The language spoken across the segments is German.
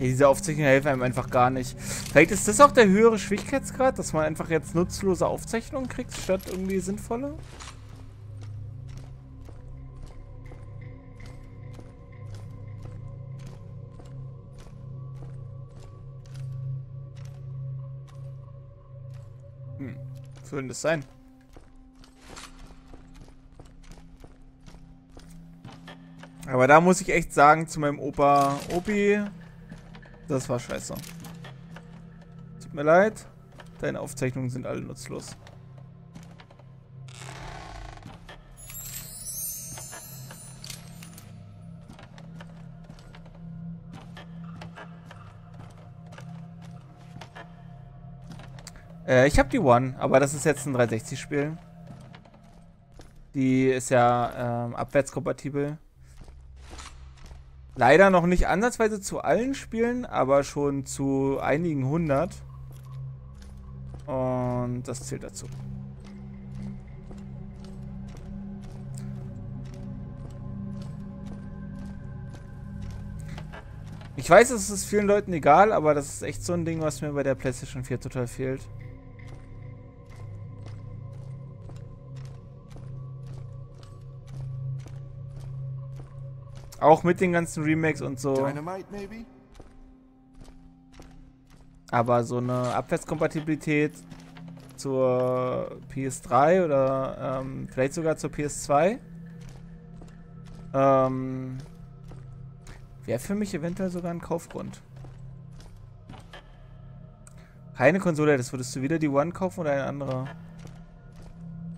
Diese Aufzeichnungen helfen einem einfach gar nicht. Vielleicht ist das auch der höhere Schwierigkeitsgrad, dass man einfach jetzt nutzlose Aufzeichnungen kriegt, statt irgendwie sinnvolle? Hm, was das sein? Aber da muss ich echt sagen zu meinem Opa, Opi, das war scheiße. Tut mir leid, deine Aufzeichnungen sind alle nutzlos. Äh, ich habe die One, aber das ist jetzt ein 360-Spiel. Die ist ja ähm, abwärtskompatibel. Leider noch nicht ansatzweise zu allen Spielen, aber schon zu einigen hundert. Und das zählt dazu. Ich weiß, es ist vielen Leuten egal, aber das ist echt so ein Ding, was mir bei der PlayStation 4 total fehlt. Auch mit den ganzen Remakes und so. Aber so eine Abwärtskompatibilität zur PS3 oder ähm, vielleicht sogar zur PS2 ähm, wäre für mich eventuell sogar ein Kaufgrund. Keine Konsole, das würdest du wieder die One kaufen oder eine andere?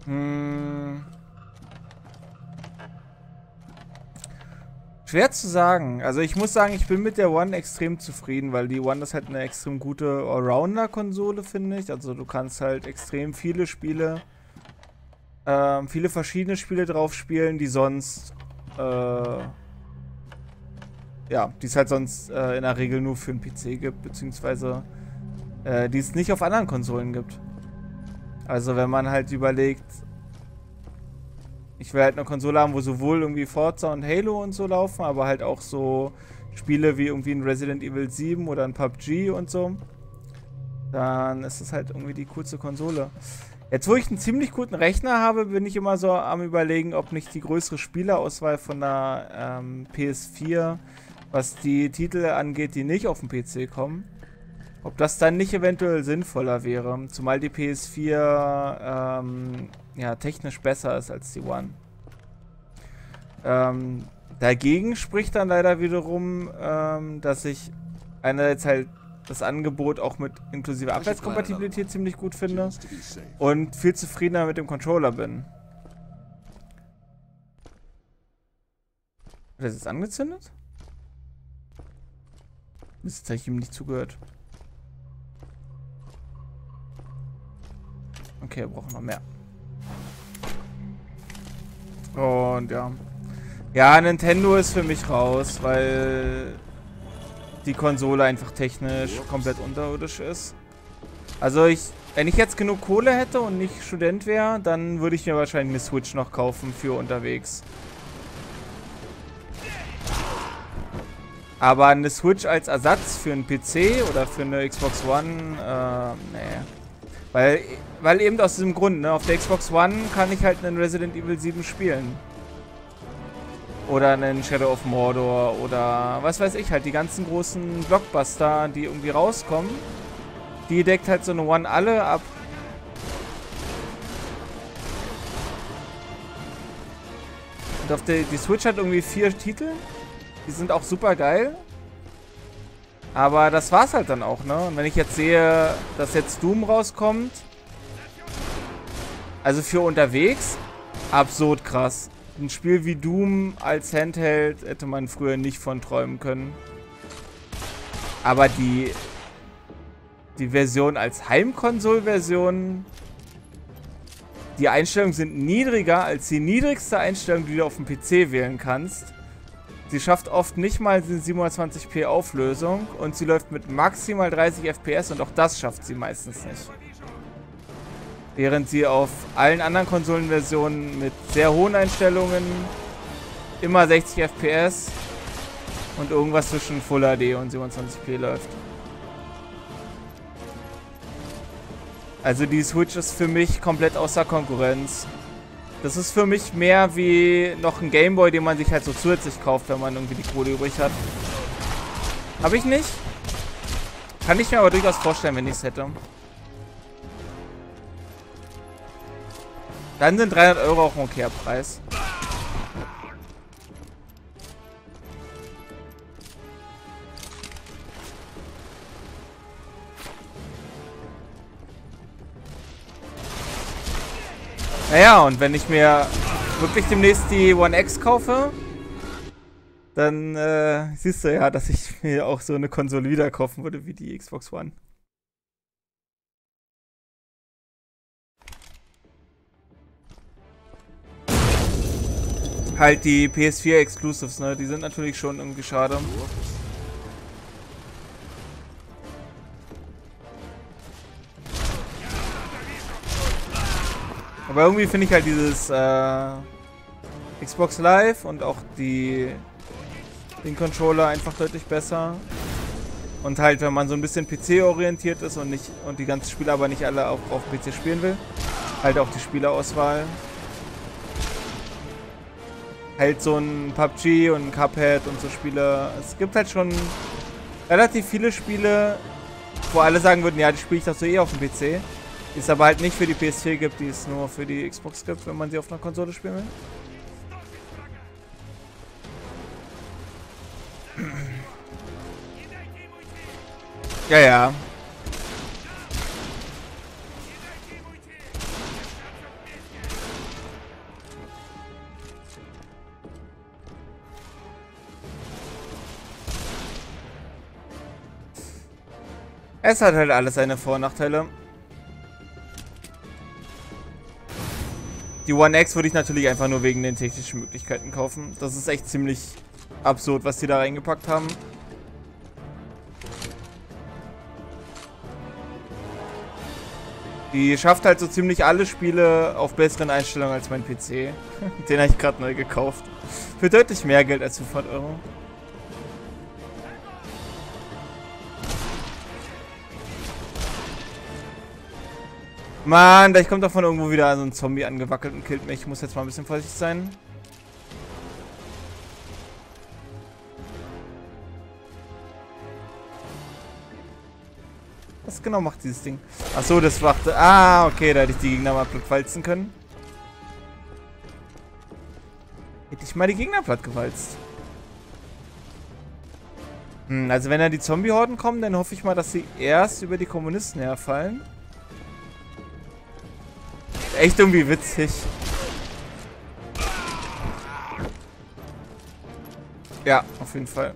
Hm. Schwer zu sagen. Also ich muss sagen, ich bin mit der One extrem zufrieden, weil die One ist halt eine extrem gute Allrounder-Konsole, finde ich. Also du kannst halt extrem viele Spiele, ähm, viele verschiedene Spiele drauf spielen, die sonst, äh, ja, die es halt sonst äh, in der Regel nur für den PC gibt, beziehungsweise äh, die es nicht auf anderen Konsolen gibt. Also wenn man halt überlegt, ich will halt eine Konsole haben, wo sowohl irgendwie Forza und Halo und so laufen, aber halt auch so Spiele wie irgendwie ein Resident Evil 7 oder ein PUBG und so. Dann ist es halt irgendwie die coolste Konsole. Jetzt, wo ich einen ziemlich guten Rechner habe, bin ich immer so am überlegen, ob nicht die größere Spielerauswahl von der ähm, PS4, was die Titel angeht, die nicht auf den PC kommen, ob das dann nicht eventuell sinnvoller wäre. Zumal die PS4 ähm, ja, technisch besser ist als die One. Ähm, dagegen spricht dann leider wiederum, ähm, dass ich einerseits halt das Angebot auch mit inklusive Abwärtskompatibilität ziemlich gut finde und viel zufriedener mit dem Controller bin. Hat er das jetzt angezündet? Mist, jetzt habe ich ihm nicht zugehört. Okay, wir brauchen noch mehr. Und ja. Ja, Nintendo ist für mich raus, weil die Konsole einfach technisch komplett unterirdisch ist. Also ich, wenn ich jetzt genug Kohle hätte und nicht Student wäre, dann würde ich mir wahrscheinlich eine Switch noch kaufen für unterwegs. Aber eine Switch als Ersatz für einen PC oder für eine Xbox One, äh, nee. Weil, weil eben aus diesem Grund, ne, auf der Xbox One kann ich halt einen Resident Evil 7 spielen. Oder einen Shadow of Mordor oder was weiß ich halt, die ganzen großen Blockbuster, die irgendwie rauskommen. Die deckt halt so eine One alle ab. Und auf der, die Switch hat irgendwie vier Titel. Die sind auch super geil. Aber das war's halt dann auch, ne? Und wenn ich jetzt sehe, dass jetzt Doom rauskommt. Also für unterwegs, absurd krass. Ein Spiel wie Doom als Handheld hätte man früher nicht von träumen können. Aber die, die Version als Heimkonsol-Version, die Einstellungen sind niedriger als die niedrigste Einstellung, die du auf dem PC wählen kannst. Sie schafft oft nicht mal die 720p Auflösung und sie läuft mit maximal 30 FPS und auch das schafft sie meistens nicht. Während sie auf allen anderen Konsolenversionen mit sehr hohen Einstellungen immer 60 FPS und irgendwas zwischen Full HD und 27p läuft. Also die Switch ist für mich komplett außer Konkurrenz. Das ist für mich mehr wie noch ein Gameboy, den man sich halt so zusätzlich kauft, wenn man irgendwie die Kohle übrig hat. Habe ich nicht. Kann ich mir aber durchaus vorstellen, wenn ich es hätte. Dann sind 300 Euro auch ein okayer Preis. Naja, und wenn ich mir wirklich demnächst die One X kaufe, dann äh, siehst du ja, dass ich mir auch so eine Konsole wieder kaufen würde wie die Xbox One. Halt die PS4 Exclusives, ne? Die sind natürlich schon irgendwie schade. Aber irgendwie finde ich halt dieses äh, Xbox Live und auch die den Controller einfach deutlich besser. Und halt, wenn man so ein bisschen PC-orientiert ist und nicht und die ganzen Spiele aber nicht alle auch auf PC spielen will, halt auch die Spielerauswahl. Halt so ein PUBG und ein Cuphead und so Spiele. Es gibt halt schon relativ viele Spiele, wo alle sagen würden, ja, die spiele ich doch so eh auf dem PC. Die es aber halt nicht für die PS4 gibt, die es nur für die Xbox gibt, wenn man sie auf einer Konsole spielen will. Ja, ja. Es hat halt alles seine Vor- und Nachteile. Die One X würde ich natürlich einfach nur wegen den technischen Möglichkeiten kaufen. Das ist echt ziemlich absurd, was die da reingepackt haben. Die schafft halt so ziemlich alle Spiele auf besseren Einstellungen als mein PC. Den habe ich gerade neu gekauft. Für deutlich mehr Geld als 500 Euro. Mann, da kommt doch von irgendwo wieder so ein Zombie angewackelt und killt mich. Ich muss jetzt mal ein bisschen vorsichtig sein. Was genau macht dieses Ding? Achso, das machte... Ah, okay, da hätte ich die Gegner mal platt walzen können. Hätte ich mal die Gegner platt gewalzt. Hm, also wenn da die Zombie-Horden kommen, dann hoffe ich mal, dass sie erst über die Kommunisten herfallen. Echt irgendwie witzig. Ja, auf jeden Fall.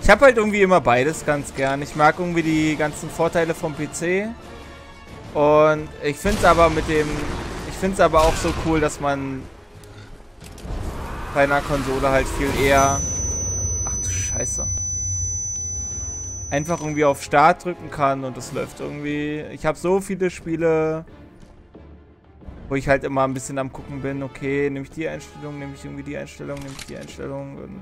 Ich habe halt irgendwie immer beides ganz gern. Ich mag irgendwie die ganzen Vorteile vom PC. Und ich finde es aber mit dem... Ich finde es aber auch so cool, dass man bei einer Konsole halt viel eher... Ach du Scheiße. Einfach irgendwie auf Start drücken kann und es läuft irgendwie... Ich habe so viele Spiele, wo ich halt immer ein bisschen am gucken bin, okay, nehme ich die Einstellung, nehme ich irgendwie die Einstellung, nehme ich die Einstellung und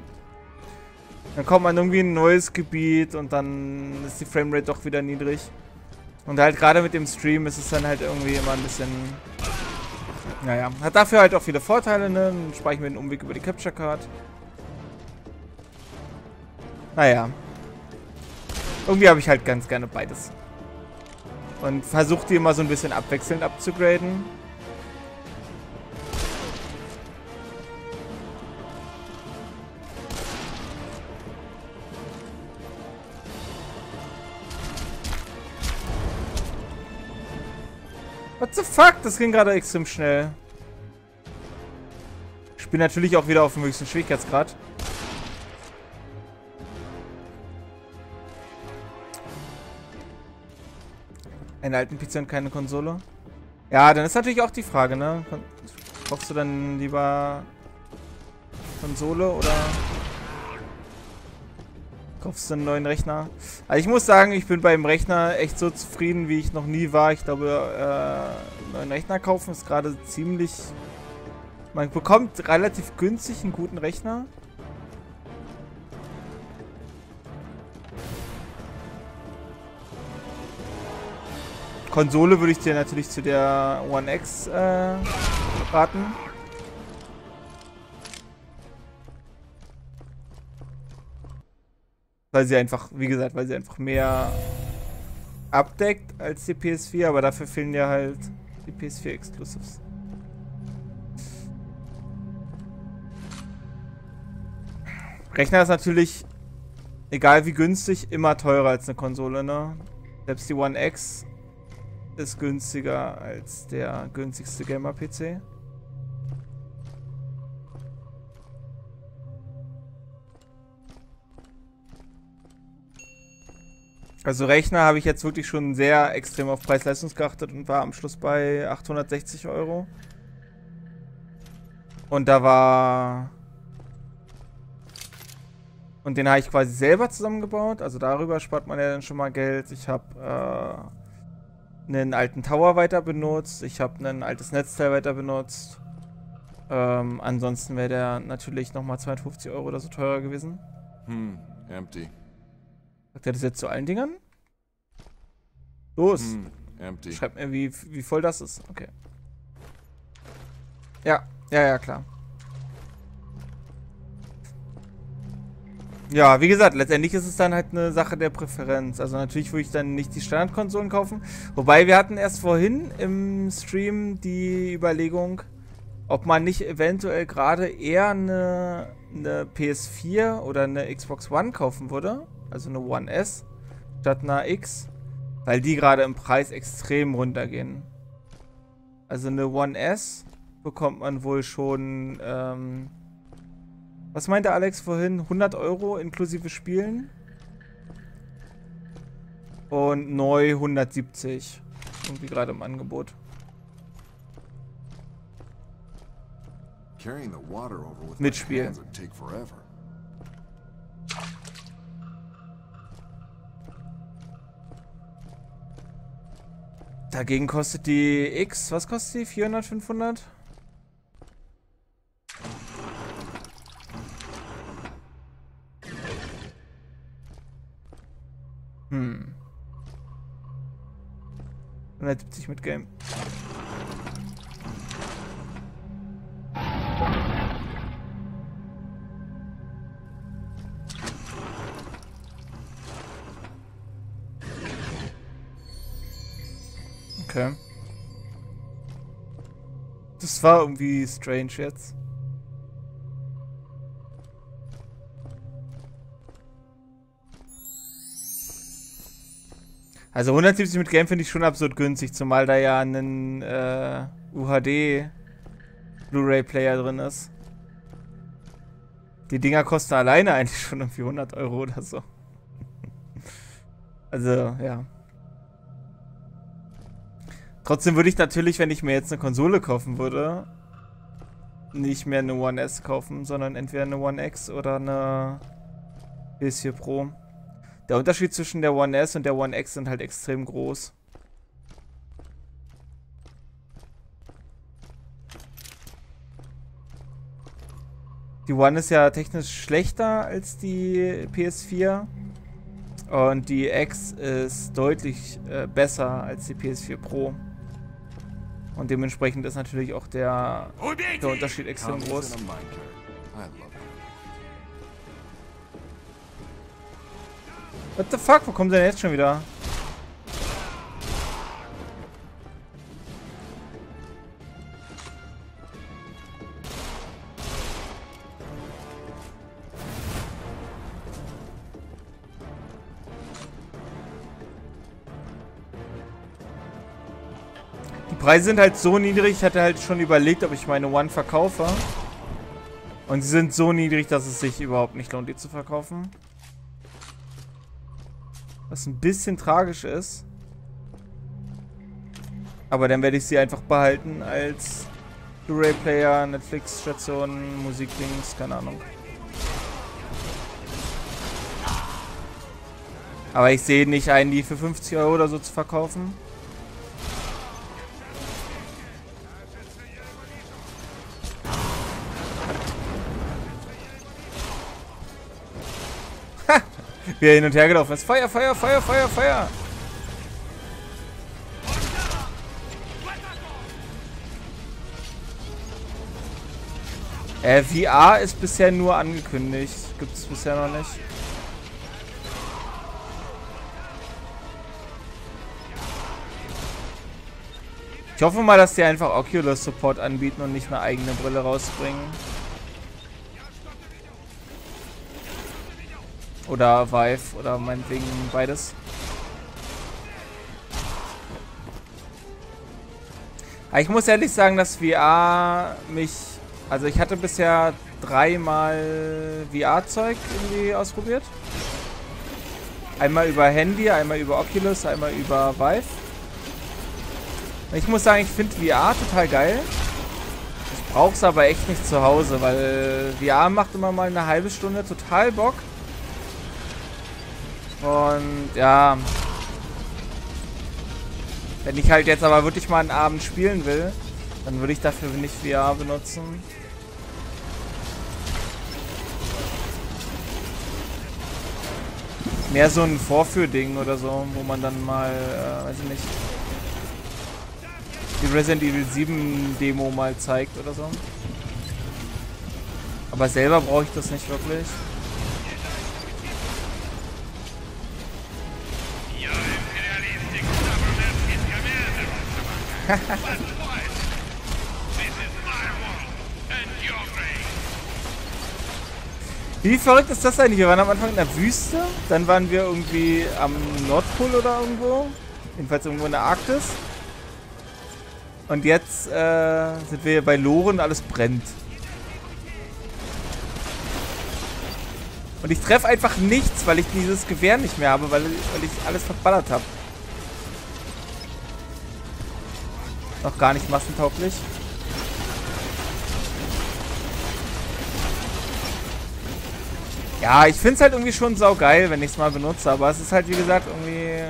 dann kommt man irgendwie in ein neues Gebiet und dann ist die Framerate doch wieder niedrig. Und halt gerade mit dem Stream ist es dann halt irgendwie immer ein bisschen naja, hat dafür halt auch viele Vorteile, ne? Dann spare mir den Umweg über die Capture Card. Naja. Irgendwie habe ich halt ganz gerne beides. Und versuche die immer so ein bisschen abwechselnd abzugraden. What the fuck? Das ging gerade extrem schnell. Ich bin natürlich auch wieder auf dem höchsten Schwierigkeitsgrad. Eine alten Pizza und keine Konsole? Ja, dann ist natürlich auch die Frage, ne? Kaufst du dann lieber Konsole oder... Kaufst du einen neuen Rechner? Also ich muss sagen, ich bin beim Rechner echt so zufrieden, wie ich noch nie war. Ich glaube, äh, einen neuen Rechner kaufen ist gerade ziemlich... Man bekommt relativ günstig einen guten Rechner. Konsole würde ich dir natürlich zu der One X äh, raten. Weil sie einfach, wie gesagt, weil sie einfach mehr abdeckt als die PS4, aber dafür fehlen ja halt die PS4 Exclusives. Rechner ist natürlich, egal wie günstig, immer teurer als eine Konsole, ne? Selbst die One X ist günstiger als der günstigste Gamer-PC. Also Rechner habe ich jetzt wirklich schon sehr extrem auf Preis-Leistung geachtet und war am Schluss bei 860 Euro. Und da war... Und den habe ich quasi selber zusammengebaut. Also darüber spart man ja dann schon mal Geld. Ich habe äh, einen alten Tower weiter benutzt. Ich habe ein altes Netzteil weiter benutzt. Ähm, ansonsten wäre der natürlich nochmal 250 Euro oder so teurer gewesen. Hm, empty. Sagt er das jetzt zu allen Dingern? Los. Hm, empty. Schreibt mir, wie, wie voll das ist. Okay. Ja, ja, ja, klar. Ja, wie gesagt, letztendlich ist es dann halt eine Sache der Präferenz. Also natürlich würde ich dann nicht die Standardkonsolen kaufen. Wobei wir hatten erst vorhin im Stream die Überlegung, ob man nicht eventuell gerade eher eine, eine PS4 oder eine Xbox One kaufen würde also eine One S, statt einer X, weil die gerade im Preis extrem runtergehen. Also eine One S bekommt man wohl schon, ähm, was meinte Alex vorhin? 100 Euro inklusive Spielen? Und neu 170. Irgendwie gerade im Angebot. Mit Dagegen kostet die X, was kostet die? 400, 500? Hm. 170 mit Game. War irgendwie strange jetzt. Also 170 mit Game finde ich schon absurd günstig, zumal da ja ein äh, UHD Blu-ray-Player drin ist. Die Dinger kosten alleine eigentlich schon irgendwie 100 Euro oder so. also, ja. Trotzdem würde ich natürlich, wenn ich mir jetzt eine Konsole kaufen würde, nicht mehr eine One S kaufen, sondern entweder eine One X oder eine PS4 Pro. Der Unterschied zwischen der One S und der One X sind halt extrem groß. Die One ist ja technisch schlechter als die PS4. Und die X ist deutlich äh, besser als die PS4 Pro. Und dementsprechend ist natürlich auch der, der Unterschied extrem groß. What the fuck? Wo kommt denn jetzt schon wieder? Preise sind halt so niedrig, ich hatte halt schon überlegt, ob ich meine One verkaufe. Und sie sind so niedrig, dass es sich überhaupt nicht lohnt, die zu verkaufen. Was ein bisschen tragisch ist. Aber dann werde ich sie einfach behalten als Blu-ray-Player, Netflix-Station, Musikdings, keine Ahnung. Aber ich sehe nicht ein, die für 50 Euro oder so zu verkaufen. Wie er hin und her gelaufen ist. Feuer, Feuer, Feuer, Feuer, Feuer. Äh, VR ist bisher nur angekündigt. Gibt es bisher noch nicht. Ich hoffe mal, dass die einfach Oculus Support anbieten und nicht eine eigene Brille rausbringen. Oder Vive oder meinetwegen beides. Aber ich muss ehrlich sagen, dass VR mich... Also ich hatte bisher dreimal VR-Zeug irgendwie ausprobiert. Einmal über Handy, einmal über Oculus, einmal über Vive. Ich muss sagen, ich finde VR total geil. Ich brauche es aber echt nicht zu Hause, weil VR macht immer mal eine halbe Stunde total Bock. Und ja. Wenn ich halt jetzt aber wirklich mal einen Abend spielen will, dann würde ich dafür nicht VR benutzen. Mehr so ein Vorführding oder so, wo man dann mal, äh, weiß ich nicht, die Resident Evil 7 Demo mal zeigt oder so. Aber selber brauche ich das nicht wirklich. Wie verrückt ist das eigentlich? Wir waren am Anfang in der Wüste, dann waren wir irgendwie am Nordpol oder irgendwo. Jedenfalls irgendwo in der Arktis. Und jetzt äh, sind wir bei Loren, alles brennt. Und ich treffe einfach nichts, weil ich dieses Gewehr nicht mehr habe, weil, weil ich alles verballert habe. Noch gar nicht massentauglich. Ja, ich finde es halt irgendwie schon saugeil, wenn ich es mal benutze. Aber es ist halt, wie gesagt, irgendwie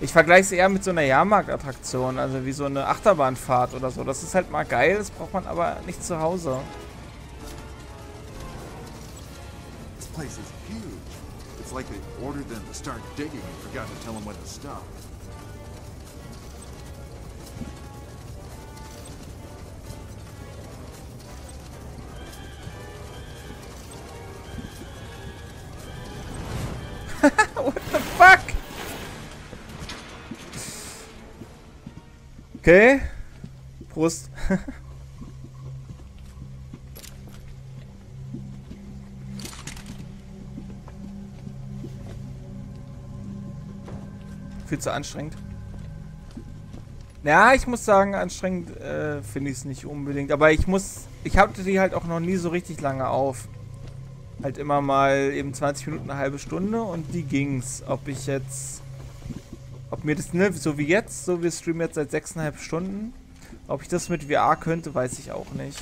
ich vergleiche es eher mit so einer Jahrmarktattraktion, also wie so eine Achterbahnfahrt oder so. Das ist halt mal geil, das braucht man aber nicht zu Hause. This place is huge. It's like they ordered them to start digging and forgot to tell them when to stop. What the fuck? Okay. Prost. Viel zu anstrengend. Ja, ich muss sagen, anstrengend äh, finde ich es nicht unbedingt. Aber ich muss, ich hatte die halt auch noch nie so richtig lange auf. Halt immer mal eben 20 Minuten, eine halbe Stunde und die ging's. Ob ich jetzt ob mir das, ne, so wie jetzt, so wir streamen jetzt seit 6,5 Stunden. Ob ich das mit VR könnte, weiß ich auch nicht.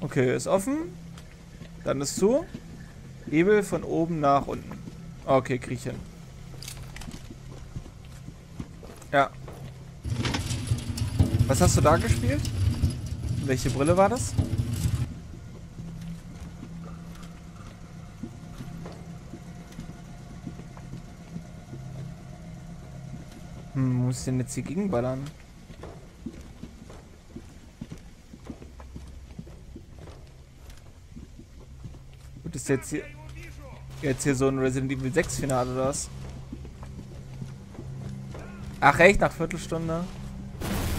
Okay, ist offen. Dann ist zu. Hebel von oben nach unten. Okay, krieg ich hin. Ja. Was hast du da gespielt? Welche Brille war das? Hm, muss ich denn jetzt hier gegenballern? Gut, ist jetzt hier jetzt hier so ein Resident Evil 6 Finale oder was? Ach echt, nach Viertelstunde?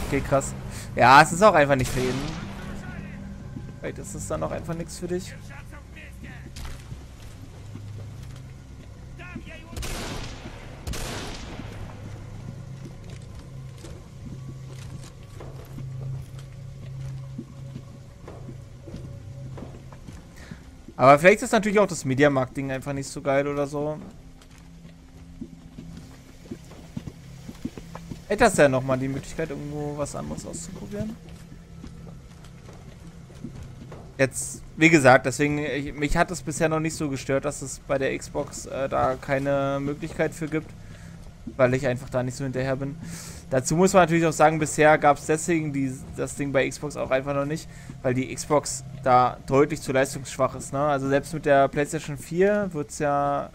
Okay, krass. Ja, es ist auch einfach nicht für jeden. Vielleicht ist es dann auch einfach nichts für dich. Aber vielleicht ist natürlich auch das Mediamarkt-Ding einfach nicht so geil oder so. Hätte das ja nochmal die Möglichkeit, irgendwo was anderes auszuprobieren. Jetzt, wie gesagt, deswegen, ich, mich hat es bisher noch nicht so gestört, dass es bei der Xbox äh, da keine Möglichkeit für gibt, weil ich einfach da nicht so hinterher bin. Dazu muss man natürlich auch sagen, bisher gab es deswegen die, das Ding bei Xbox auch einfach noch nicht, weil die Xbox da deutlich zu leistungsschwach ist. Ne? Also selbst mit der PlayStation 4 wird es ja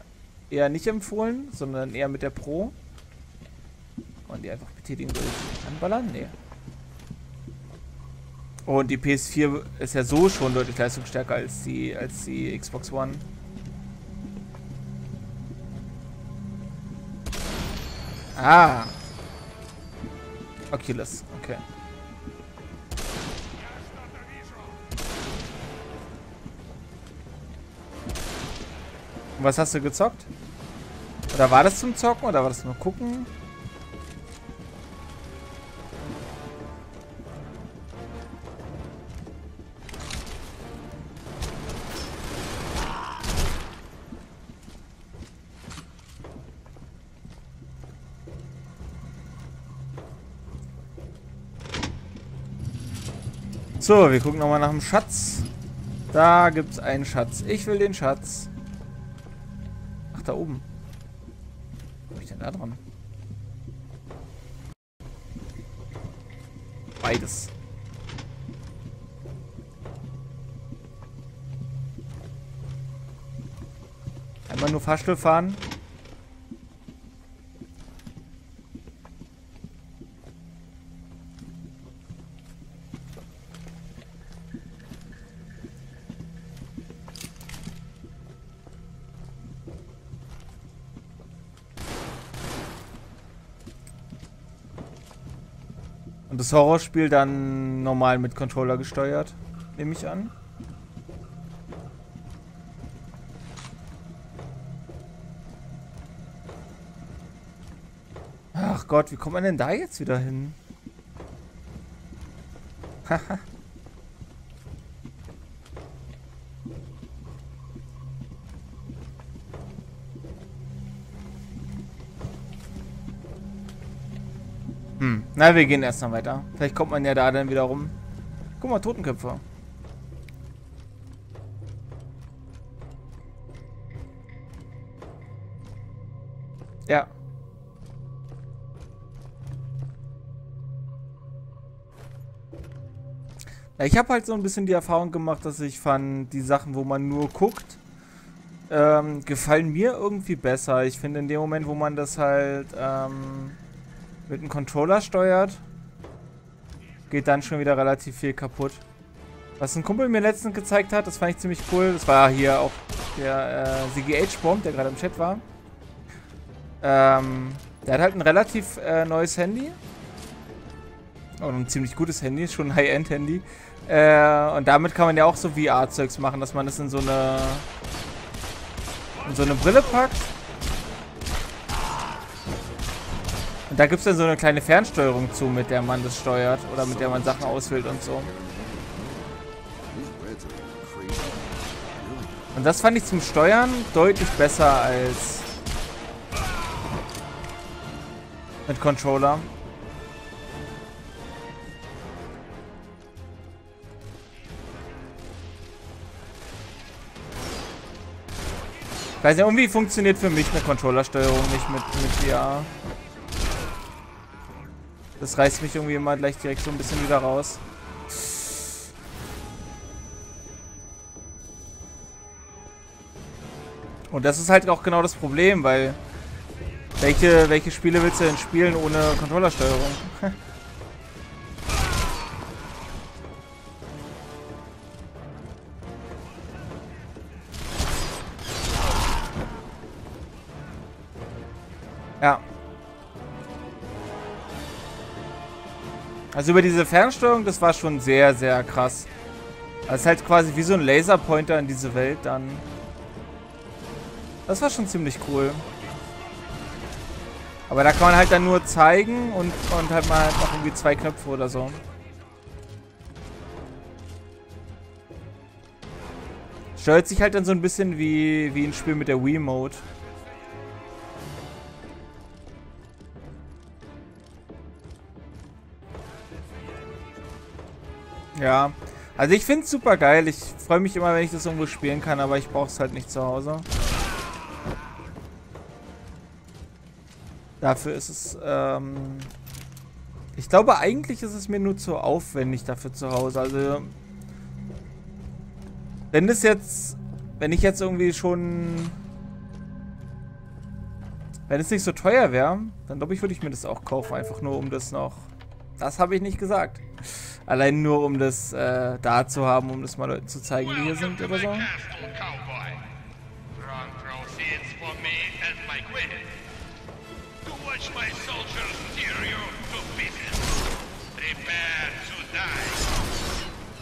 eher nicht empfohlen, sondern eher mit der Pro. Und die einfach betätigen ich anballern? Nee. Und die PS4 ist ja so schon deutlich leistungsstärker als die, als die Xbox One. Ah. Oculus, okay. Und was hast du gezockt? Oder war das zum Zocken oder war das nur gucken? So, wir gucken nochmal nach dem Schatz. Da gibt es einen Schatz. Ich will den Schatz. Ach, da oben. Wo bin ich denn da dran? Beides. Einmal nur Fahrstuhl fahren. Das Horrorspiel dann normal mit Controller gesteuert, nehme ich an. Ach Gott, wie kommt man denn da jetzt wieder hin? Haha. Hm. Na, wir gehen erstmal weiter. Vielleicht kommt man ja da dann wieder rum. Guck mal, Totenköpfe. Ja. ja ich habe halt so ein bisschen die Erfahrung gemacht, dass ich fand, die Sachen, wo man nur guckt, ähm, gefallen mir irgendwie besser. Ich finde in dem Moment, wo man das halt ähm, mit einem Controller steuert, geht dann schon wieder relativ viel kaputt. Was ein Kumpel mir letztens gezeigt hat, das fand ich ziemlich cool. Das war hier auch der äh, CGH-Bomb, der gerade im Chat war. Ähm, der hat halt ein relativ äh, neues Handy. Und ein ziemlich gutes Handy, schon ein High-End-Handy. Äh, und damit kann man ja auch so VR-Zeugs machen, dass man das in so eine in so eine Brille packt Und da gibt es dann so eine kleine Fernsteuerung zu, mit der man das steuert. Oder mit der man Sachen auswählt und so. Und das fand ich zum Steuern deutlich besser als mit Controller. Ich weiß nicht, irgendwie funktioniert für mich eine Controllersteuerung nicht mit, mit VR. Das reißt mich irgendwie immer gleich direkt so ein bisschen wieder raus. Und das ist halt auch genau das Problem, weil welche, welche Spiele willst du denn spielen ohne Controllersteuerung? ja. Also über diese Fernsteuerung, das war schon sehr, sehr krass. Das ist halt quasi wie so ein Laserpointer in diese Welt dann. Das war schon ziemlich cool. Aber da kann man halt dann nur zeigen und, und halt mal noch irgendwie zwei Knöpfe oder so. Steuert sich halt dann so ein bisschen wie, wie ein Spiel mit der Wii-Mode. Ja. Also ich finde es super geil. Ich freue mich immer, wenn ich das irgendwo spielen kann, aber ich brauche es halt nicht zu Hause. Dafür ist es, ähm Ich glaube, eigentlich ist es mir nur zu aufwendig dafür zu Hause. Also... Wenn das jetzt... Wenn ich jetzt irgendwie schon... Wenn es nicht so teuer wäre, dann glaube ich, würde ich mir das auch kaufen. Einfach nur, um das noch... Das habe ich nicht gesagt. Allein nur, um das äh, da zu haben, um das mal Leuten zu zeigen, die hier sind oder so.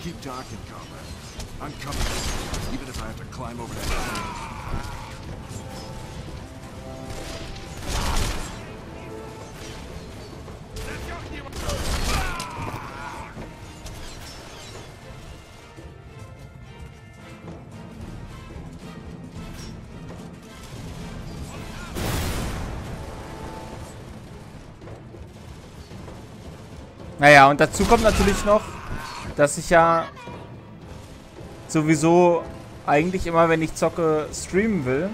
Keep talking, comrade. I'm coming, even if I have to climb over that. Naja, und dazu kommt natürlich noch, dass ich ja sowieso eigentlich immer, wenn ich zocke, streamen will.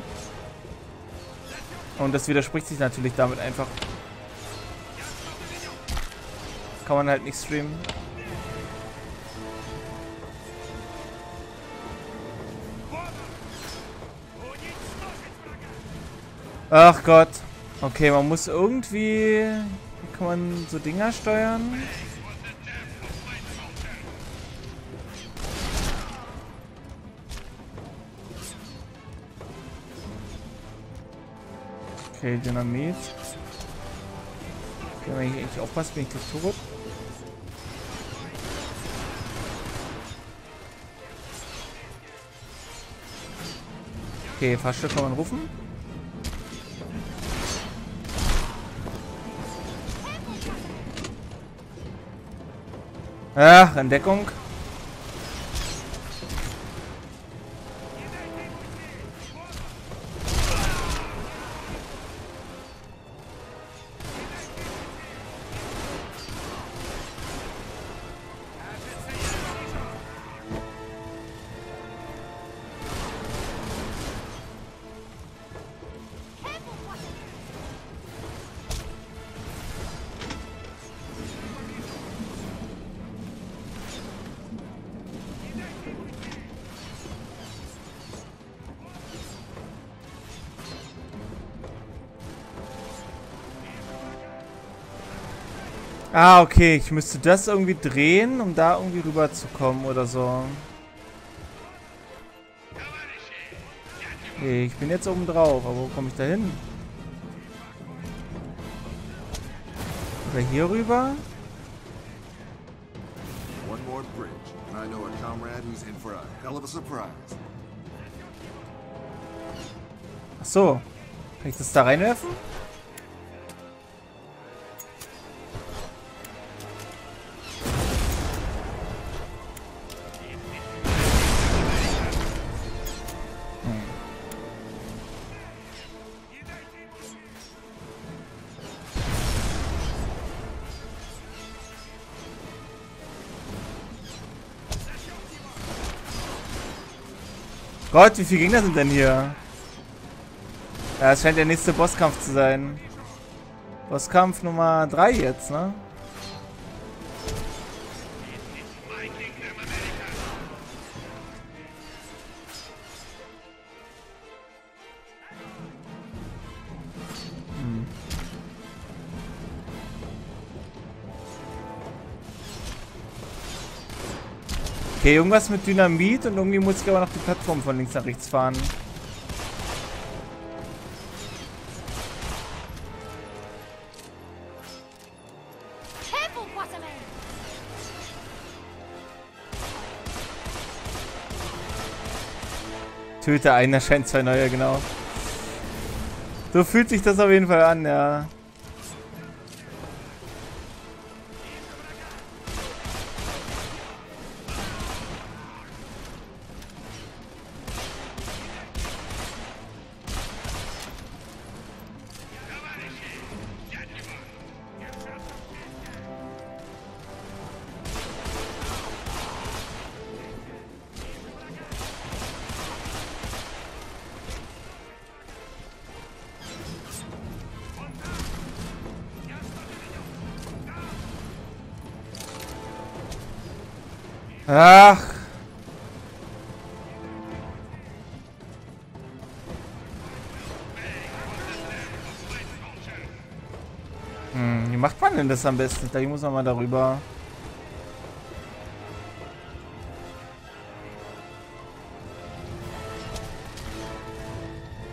Und das widerspricht sich natürlich damit einfach. Kann man halt nicht streamen. Ach Gott. Okay, man muss irgendwie kann man so Dinger steuern? Okay, Dynamit. Okay, wenn ich echt aufpasse, bin ich gleich tot. Okay, Fahrstuhl kann man rufen. Ach, Entdeckung. Ah, okay. Ich müsste das irgendwie drehen, um da irgendwie rüber zu kommen oder so. Okay, ich bin jetzt oben drauf, aber wo komme ich da hin? Oder hier rüber? One more bridge, and I know a comrade who's in for a hell of a surprise. Ach so. Kann ich das da reinwerfen? Gott, wie viele Gegner sind denn hier? Ja, es scheint der nächste Bosskampf zu sein. Bosskampf Nummer 3 jetzt, ne? Okay, irgendwas mit Dynamit und irgendwie muss ich aber noch die Plattform von links nach rechts fahren. Töte einen, erscheint zwei neue, genau. So fühlt sich das auf jeden Fall an, ja. Ach. Hm, wie macht man denn das am besten? Da muss man mal darüber.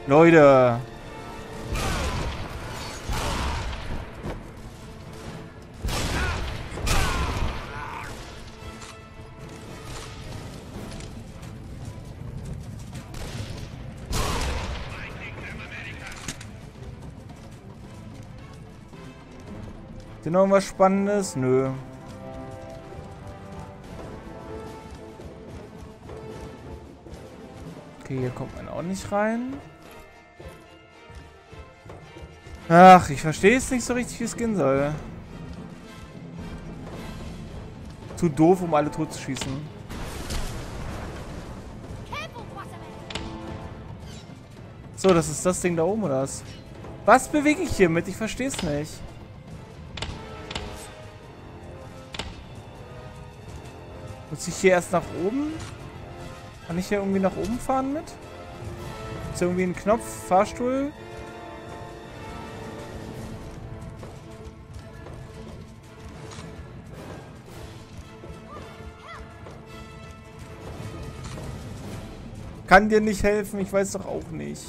Leute. Noch irgendwas Spannendes? Nö. Okay, hier kommt man auch nicht rein. Ach, ich verstehe es nicht so richtig, wie es gehen soll. Zu doof, um alle tot zu schießen. So, das ist das Ding da oben, oder was? Was bewege ich hier mit? Ich verstehe es nicht. Muss ich hier erst nach oben? Kann ich hier irgendwie nach oben fahren mit? Ist irgendwie ein Knopf? Fahrstuhl? Kann dir nicht helfen, ich weiß doch auch nicht.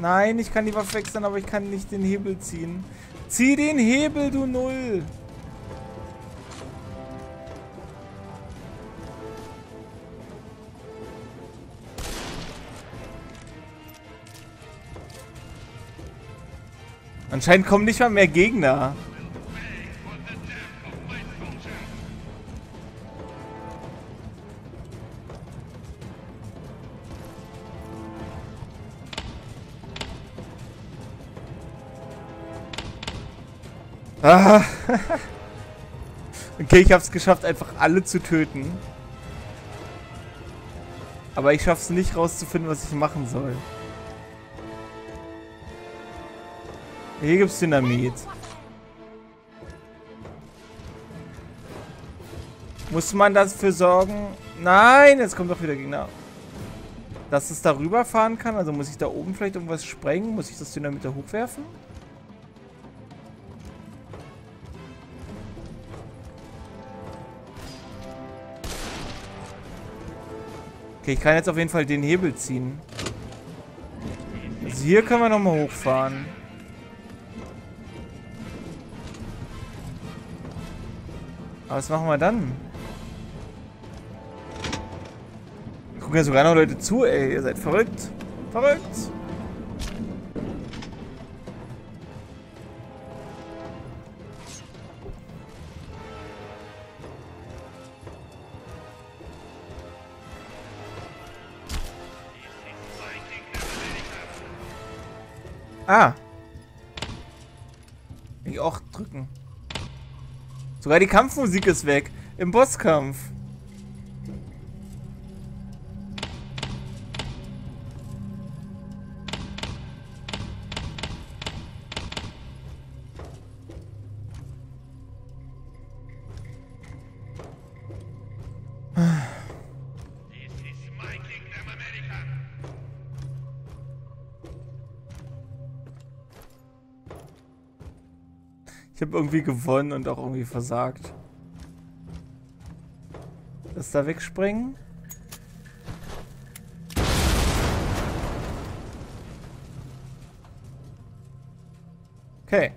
Nein, ich kann die Waffe wechseln, aber ich kann nicht den Hebel ziehen. Zieh den Hebel, du Null! Anscheinend kommen nicht mal mehr Gegner. Ah. okay, ich habe es geschafft, einfach alle zu töten. Aber ich schaffe es nicht rauszufinden, was ich machen soll. Hier gibt's Dynamit. Muss man dafür sorgen? Nein, jetzt kommt doch wieder Gegner. Dass es darüber fahren kann? Also muss ich da oben vielleicht irgendwas sprengen? Muss ich das Dynamit da hochwerfen? Okay, ich kann jetzt auf jeden Fall den Hebel ziehen. Also hier können wir nochmal hochfahren. Was machen wir dann? Gucken ja sogar noch Leute zu, ey. Ihr seid verrückt. Verrückt. Sogar die Kampfmusik ist weg. Im Bosskampf. Irgendwie gewonnen und auch irgendwie versagt. Das da wegspringen. Okay.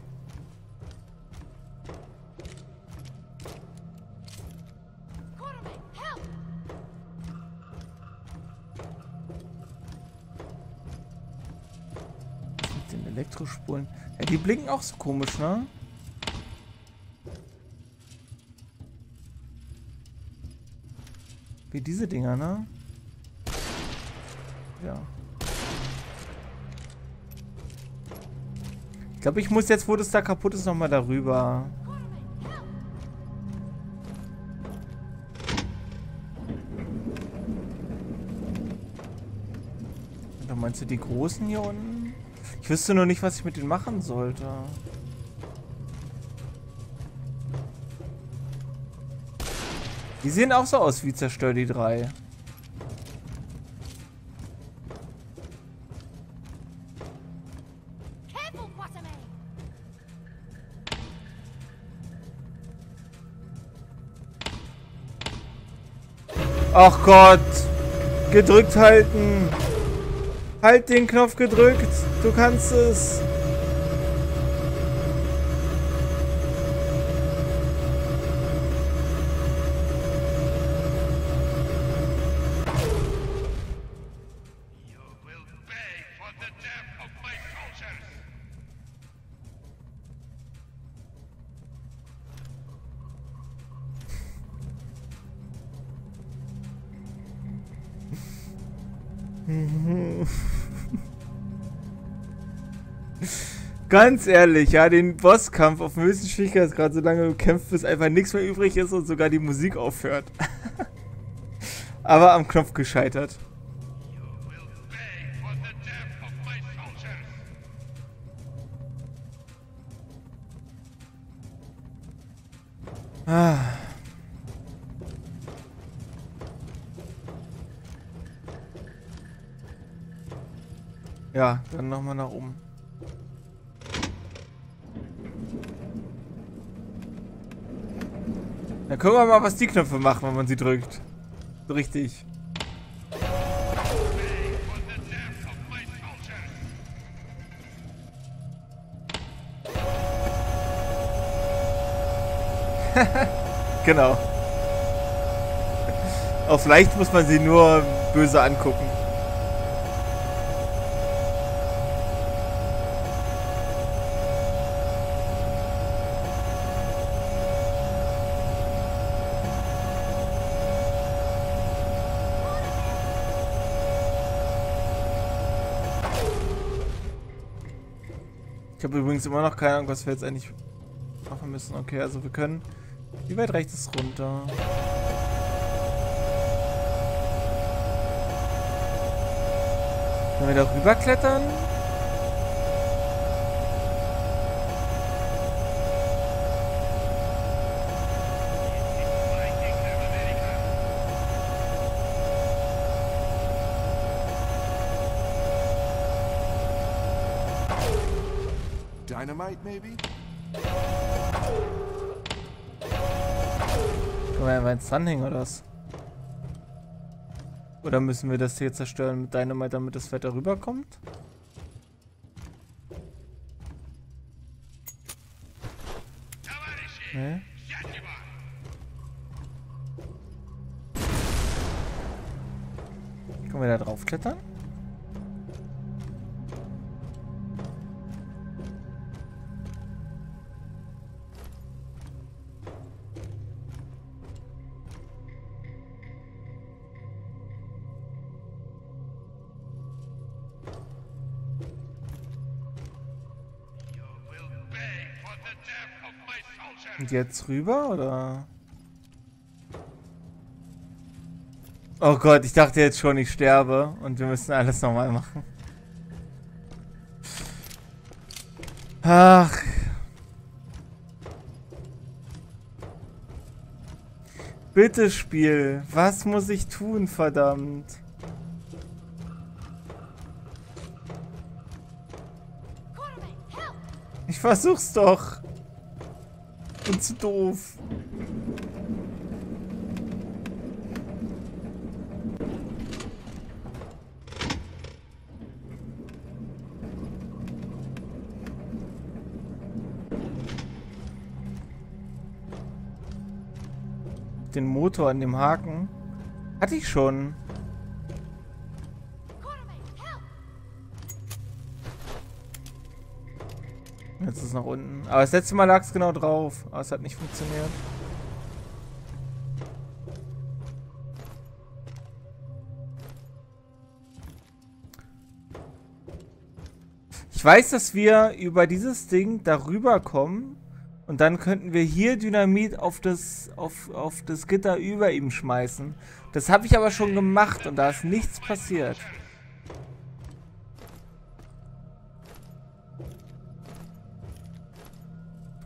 Mit den Elektrospulen. Ja, die blinken auch so komisch, ne? Wie diese Dinger, ne? Ja. Ich glaube, ich muss jetzt, wo das da kaputt ist, nochmal darüber. Oder meinst du die großen hier unten? Ich wüsste nur nicht, was ich mit denen machen sollte. Die sehen auch so aus wie Zerstör die drei. Ach Gott. Gedrückt halten. Halt den Knopf gedrückt. Du kannst es. Ganz ehrlich, ja, den Bosskampf auf dem höchsten Schwierigkeitsgrad, solange du kämpfst, bis einfach nichts mehr übrig ist und sogar die Musik aufhört. Aber am Knopf gescheitert. Ah. Ja, dann nochmal nach oben. Dann gucken wir mal, was die Knöpfe machen, wenn man sie drückt. So richtig. genau. Auf leicht muss man sie nur böse angucken. Ich habe übrigens immer noch keine Ahnung, was wir jetzt eigentlich machen müssen. Okay, also wir können... Wie weit reicht es runter? Können wir da rüber klettern? Dynamite, maybe? Können wir einfach ins Dranhängen oder was? Oder müssen wir das hier zerstören mit Dynamite, damit das Wetter rüberkommt? Können wir da drauf klettern? Und jetzt rüber, oder? Oh Gott, ich dachte jetzt schon, ich sterbe und wir müssen alles nochmal machen. Ach. Bitte Spiel, was muss ich tun, verdammt? Ich versuch's doch bin zu doof. Den Motor an dem Haken. Hatte ich schon. Jetzt ist es nach unten. Aber das letzte Mal lag es genau drauf. Aber es hat nicht funktioniert. Ich weiß, dass wir über dieses Ding darüber kommen. Und dann könnten wir hier Dynamit auf das, auf, auf das Gitter über ihm schmeißen. Das habe ich aber schon gemacht und da ist nichts passiert.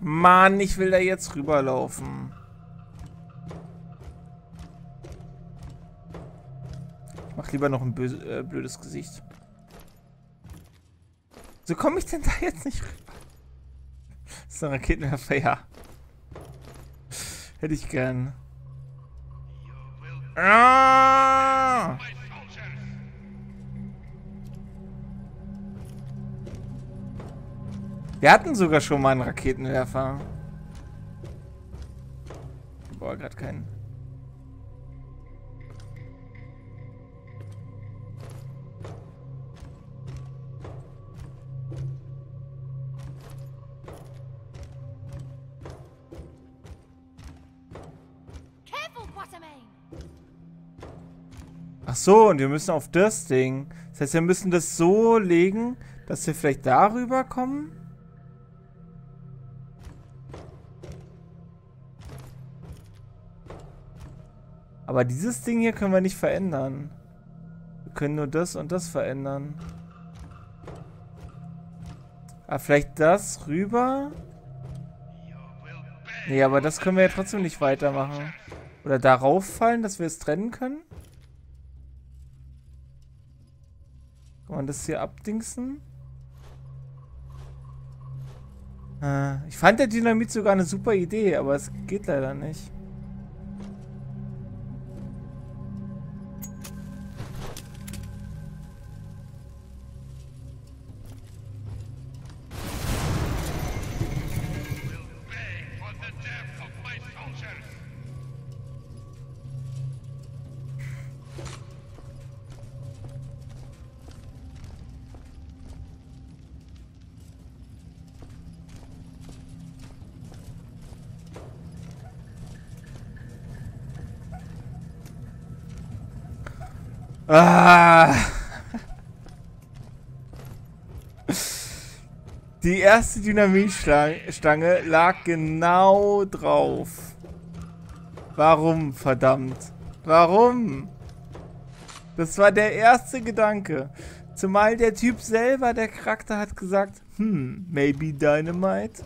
Mann, ich will da jetzt rüberlaufen. Ich mach lieber noch ein äh, blödes Gesicht. So komme ich denn da jetzt nicht rüber? Das ist ein Raketenwerfer, ja. Hätte ich gern. Ah! Wir hatten sogar schon mal einen Raketenwerfer. Boah, gerade keinen. Ach so, und wir müssen auf das Ding. Das heißt, wir müssen das so legen, dass wir vielleicht darüber kommen. Aber dieses Ding hier können wir nicht verändern. Wir können nur das und das verändern. Aber vielleicht das rüber? Nee, aber das können wir ja trotzdem nicht weitermachen. Oder darauf fallen, dass wir es trennen können? Kann man das hier abdingsen? Äh, ich fand der Dynamit sogar eine super Idee, aber es geht leider nicht. Ah. Die erste Dynamitstange lag genau drauf. Warum, verdammt? Warum? Das war der erste Gedanke. Zumal der Typ selber, der Charakter, hat gesagt, hm, maybe Dynamite.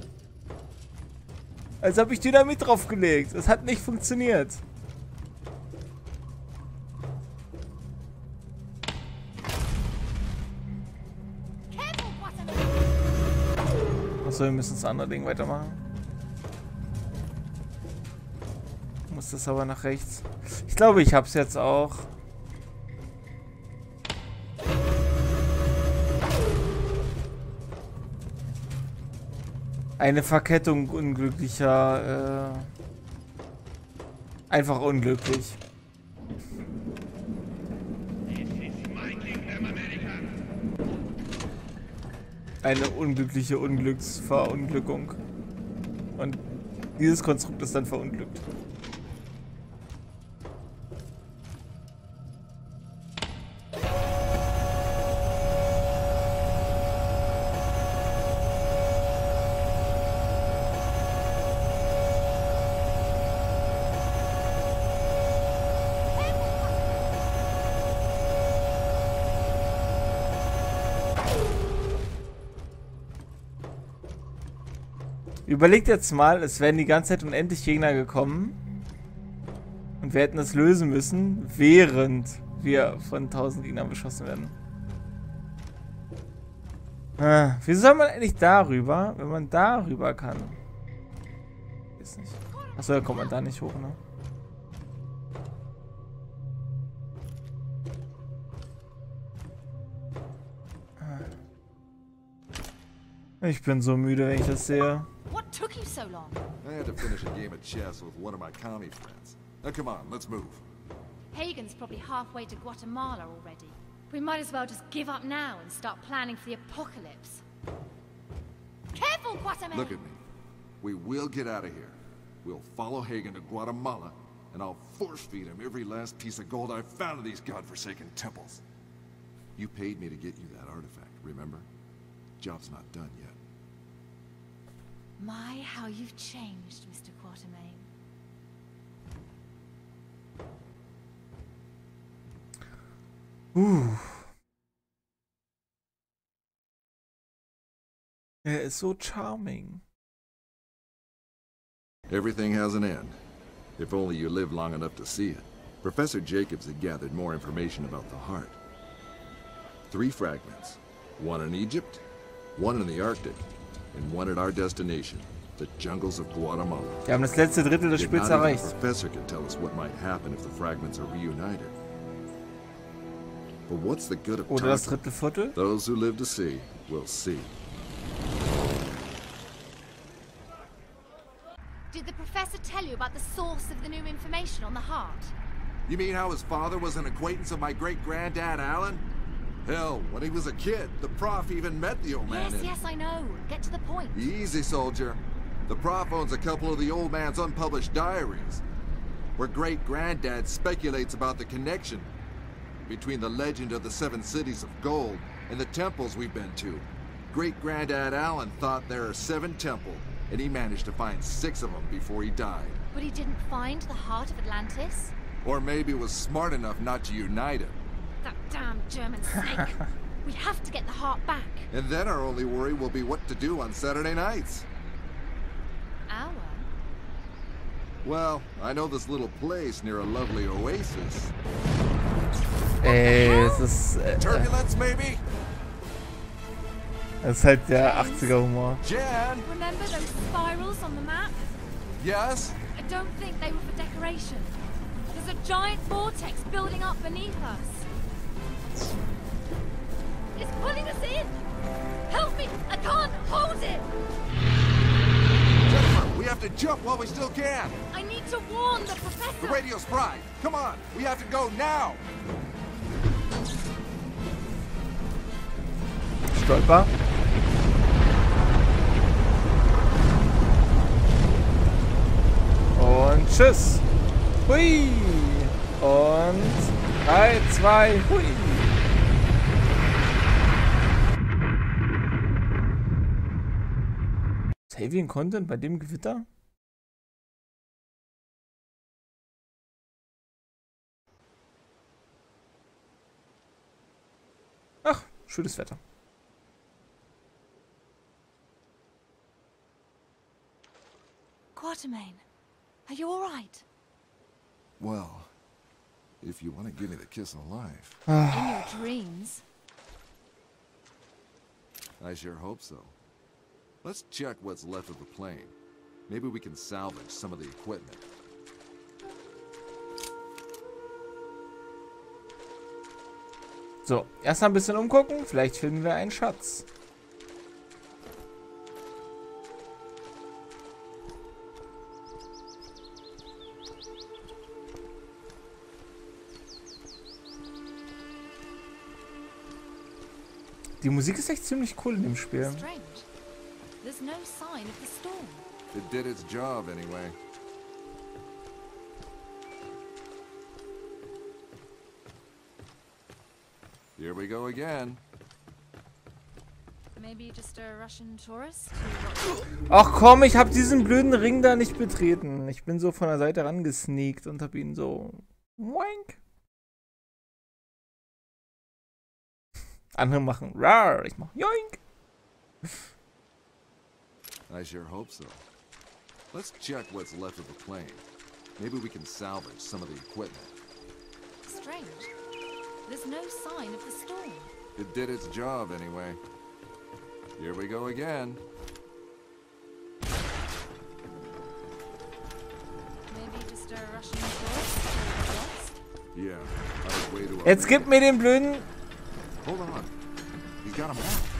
Als habe ich Dynamit draufgelegt. Es hat nicht funktioniert. Achso, wir müssen das andere Ding weitermachen. Muss das aber nach rechts. Ich glaube, ich hab's jetzt auch. Eine Verkettung unglücklicher. Äh, einfach unglücklich. Eine unglückliche Unglücksverunglückung. Und dieses Konstrukt ist dann verunglückt. Überlegt jetzt mal, es wären die ganze Zeit unendlich Gegner gekommen. Und wir hätten das lösen müssen, während wir von 1000 Gegnern beschossen werden. Ah, wieso soll man eigentlich darüber, wenn man darüber kann? Ist nicht. Achso, da kommt man da nicht hoch, ne? Ah. Ich bin so müde, wenn ich das sehe. Took you so long? I had to finish a game of chess with one of my commie friends. Now come on, let's move. Hagen's probably halfway to Guatemala already. We might as well just give up now and start planning for the apocalypse. Careful, Guatemala! Look at me. We will get out of here. We'll follow Hagen to Guatemala, and I'll force-feed him every last piece of gold I've found in these godforsaken temples. You paid me to get you that artifact, remember? Job's not done yet. My, how you've changed, Mr. Quatermain. Uh. Er ist so charming. Everything has an end. If only you live long enough to see it. Professor Jacobs had gathered more information about the heart. Three fragments. One in Egypt, one in the Arctic, and one at our destination, the jungles of Guatemala. Wir haben das letzte Drittel des Yet Spiels not even erreicht. the professor can tell us what might happen if the fragments are reunited. But what's the good of Oder das talking? dritte Viertel. Those who live to see will see. Did the professor tell you about the source of the new information on the heart? You mean how his father was an acquaintance of my great granddad Alan? Hell, when he was a kid, the prof even met the old man. Yes, in- yes, I know. Get to the point. Easy, soldier. The prof owns a couple of the old man's unpublished diaries, where great granddad speculates about the connection between the legend of the seven cities of gold and the temples we've been to. Great granddad Alan thought there are seven temples, and he managed to find six of them before he died. But he didn't find the heart of Atlantis? Or maybe was smart enough not to unite it. That damn German snake. we have to get the heart back. And then our only worry will be what to do on Saturday nights. Our? Well, I know this little place near a lovely oasis. Ey, es ist, äh, Turbulence, maybe? es ist halt der 80er Humor. Jan? Remember those spirals on the map? Yes? I don't think they were for decoration. There's a giant vortex building up beneath us. It's pulling us in! Help me! I can't hold it! Jennifer, we have to jump while we still can. I need to warn the professor! The radio's fried. Come on, we have to go now. Stolper. Und tschüss. Hui. Und 3, 2, hui. Saving Content bei dem Gewitter? Ach, schönes Wetter. Quatermain, are you alright? Well, if you want to give me the kiss of life, In your dreams. I sure hope so. Let's check what's left of the plane. Maybe we can salvage some of the equipment. So, erst mal ein bisschen umgucken. Vielleicht finden wir einen Schatz. Die Musik ist echt ziemlich cool in dem Spiel. Strange. There's no sign of the storm. It did its job anyway. Here we go again. Maybe just a Russian tourist Ach komm, ich habe diesen blöden Ring da nicht betreten. Ich bin so von der Seite rangesneakt und habe ihn so... Wank. Andere machen rar, ich mach yoink. I sure hope so. Let's check what's left of the plane. Maybe we can salvage some of the equipment. Strange. There's no sign of the storm. It did its job anyway. Here we go again. Maybe just a Russian tourist who got lost. Yeah, on his way to a Jetzt gib mir den blöden... Hold on. He's got a map.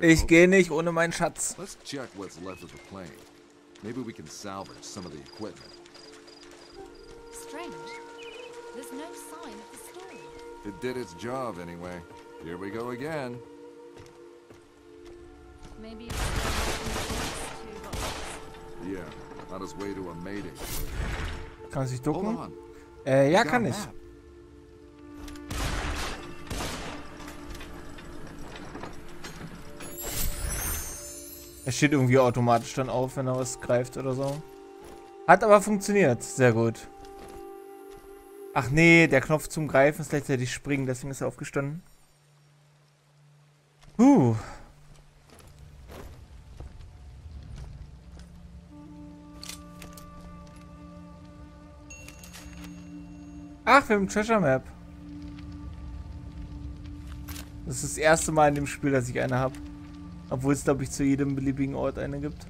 Ich gehe nicht ohne meinen Schatz. Let's check what's left of the plane. Maybe we can salvage some of the equipment. Strange. There's no sign of the storm. It did its job anyway. Here we go again. Maybe lost. Yeah, on his way to a mating. Kann sich ducken? Äh, ja, kann ich. Er steht irgendwie automatisch dann auf, wenn er was greift oder so. Hat aber funktioniert. Sehr gut. Ach nee, der Knopf zum Greifen ist gleichzeitig springen, deswegen ist er aufgestanden. Huh. Ach, wir haben Treasure Map. Das ist das erste Mal in dem Spiel, dass ich eine habe. Obwohl es, glaube ich, zu jedem beliebigen Ort eine gibt.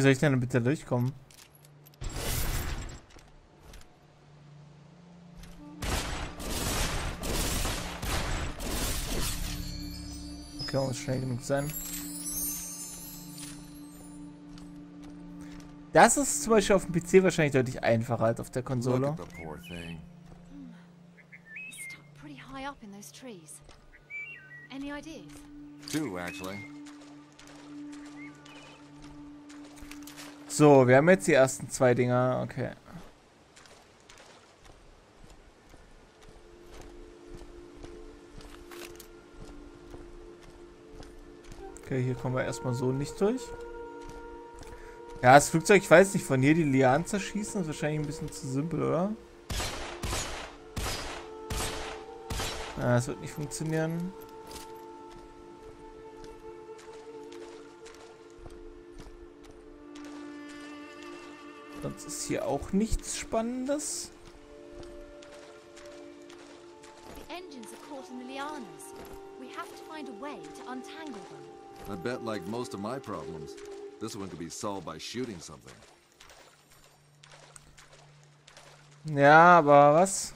Wie soll ich denn bitte durchkommen? Okay, muss schnell genug sein. Das ist zum Beispiel auf dem PC wahrscheinlich deutlich einfacher als auf der Konsole. Any ideas? Two, actually. So, wir haben jetzt die ersten zwei Dinger. Okay. Okay, hier kommen wir erstmal so nicht durch. Ja, das Flugzeug, ich weiß nicht, von hier die Lianen zerschießen, ist wahrscheinlich ein bisschen zu simpel, oder? Ah, das wird nicht funktionieren. Hier auch nichts Spannendes. The engines are caught in the lianas. We have to find a way to untangle them. I bet like most of my problems, this one could be solved by shooting something. Ja, aber was?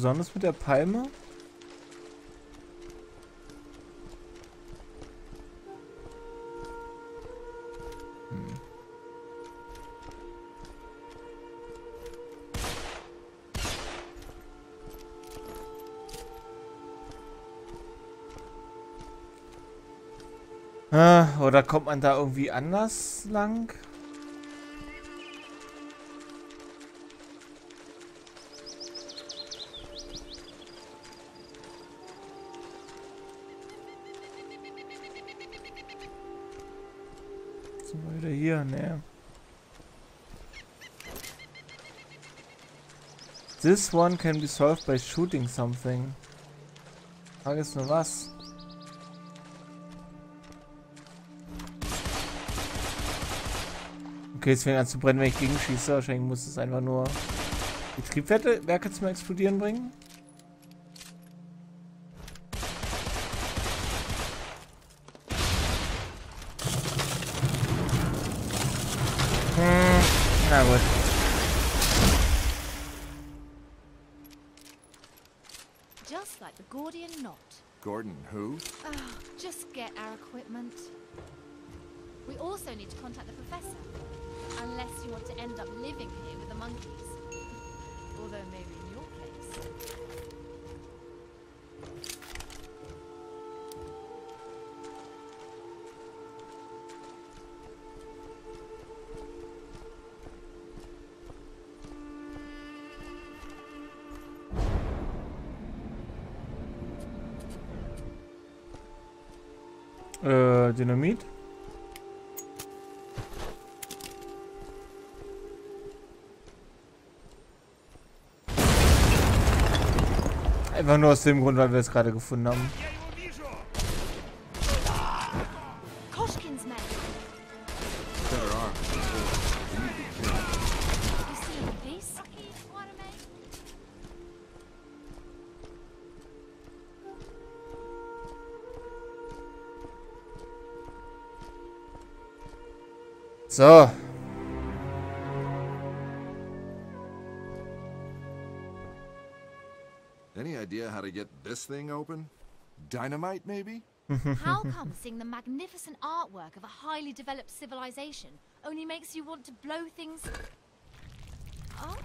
Besonderes mit der Palme? Hm. Ah, oder kommt man da irgendwie anders lang? This one can be solved by shooting something. Frage ist nur was. Okay, es fängt an zu brennen, wenn ich gegenschieße. Wahrscheinlich muss es einfach nur die Triebwerke Werke zum Explodieren bringen. also need to contact the professor. Unless you want to end up living here with the monkeys. Although maybe in your case. Uh, dynamite. Einfach nur aus dem Grund, weil wir es gerade gefunden haben. Koshkin's Any idea how to get this thing open? Dynamite, maybe? How come seeing the magnificent artwork of a highly developed civilization only makes you want to blow things? Oh,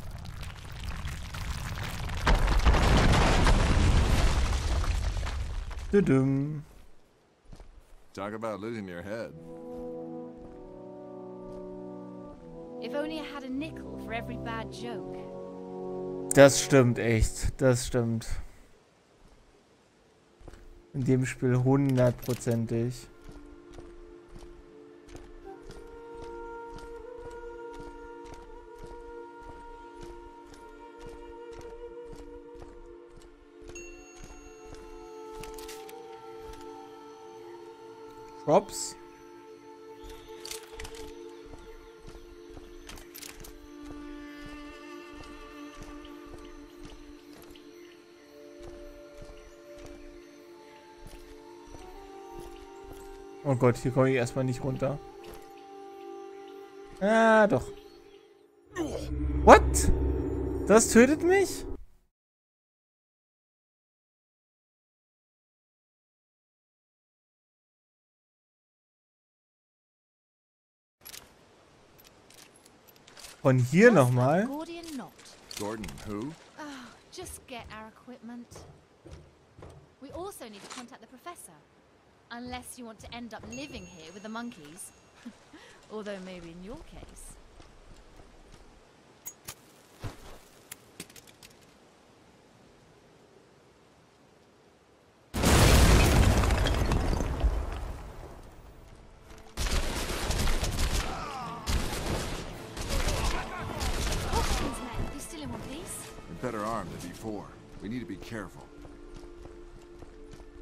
Düdüm. Talk about losing your head. if only I had a nickel for every bad joke. Das stimmt echt. Das stimmt. In dem Spiel hundertprozentig. Props. Oh Gott, hier komme ich erstmal nicht runter. Ah, doch. What? Das tötet mich? Von hier nochmal. Gordon, who? Oh, just get our equipment. We also need to contact the professor. Unless you want to end up living here with the monkeys. Although maybe in your case. Hopkins men, you still in one piece? We're better armed than before. We need to be careful.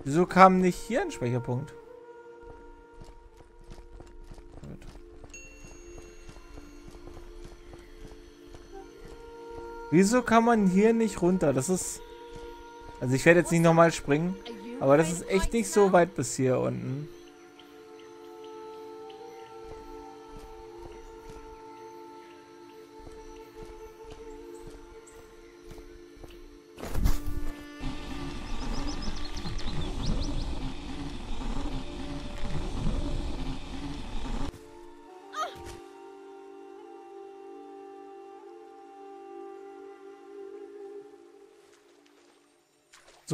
Wieso kam nicht hier ein Speicherpunkt? Wieso kann man hier nicht runter? Das ist... Also ich werde jetzt nicht nochmal springen. Aber das ist echt nicht so weit bis hier unten.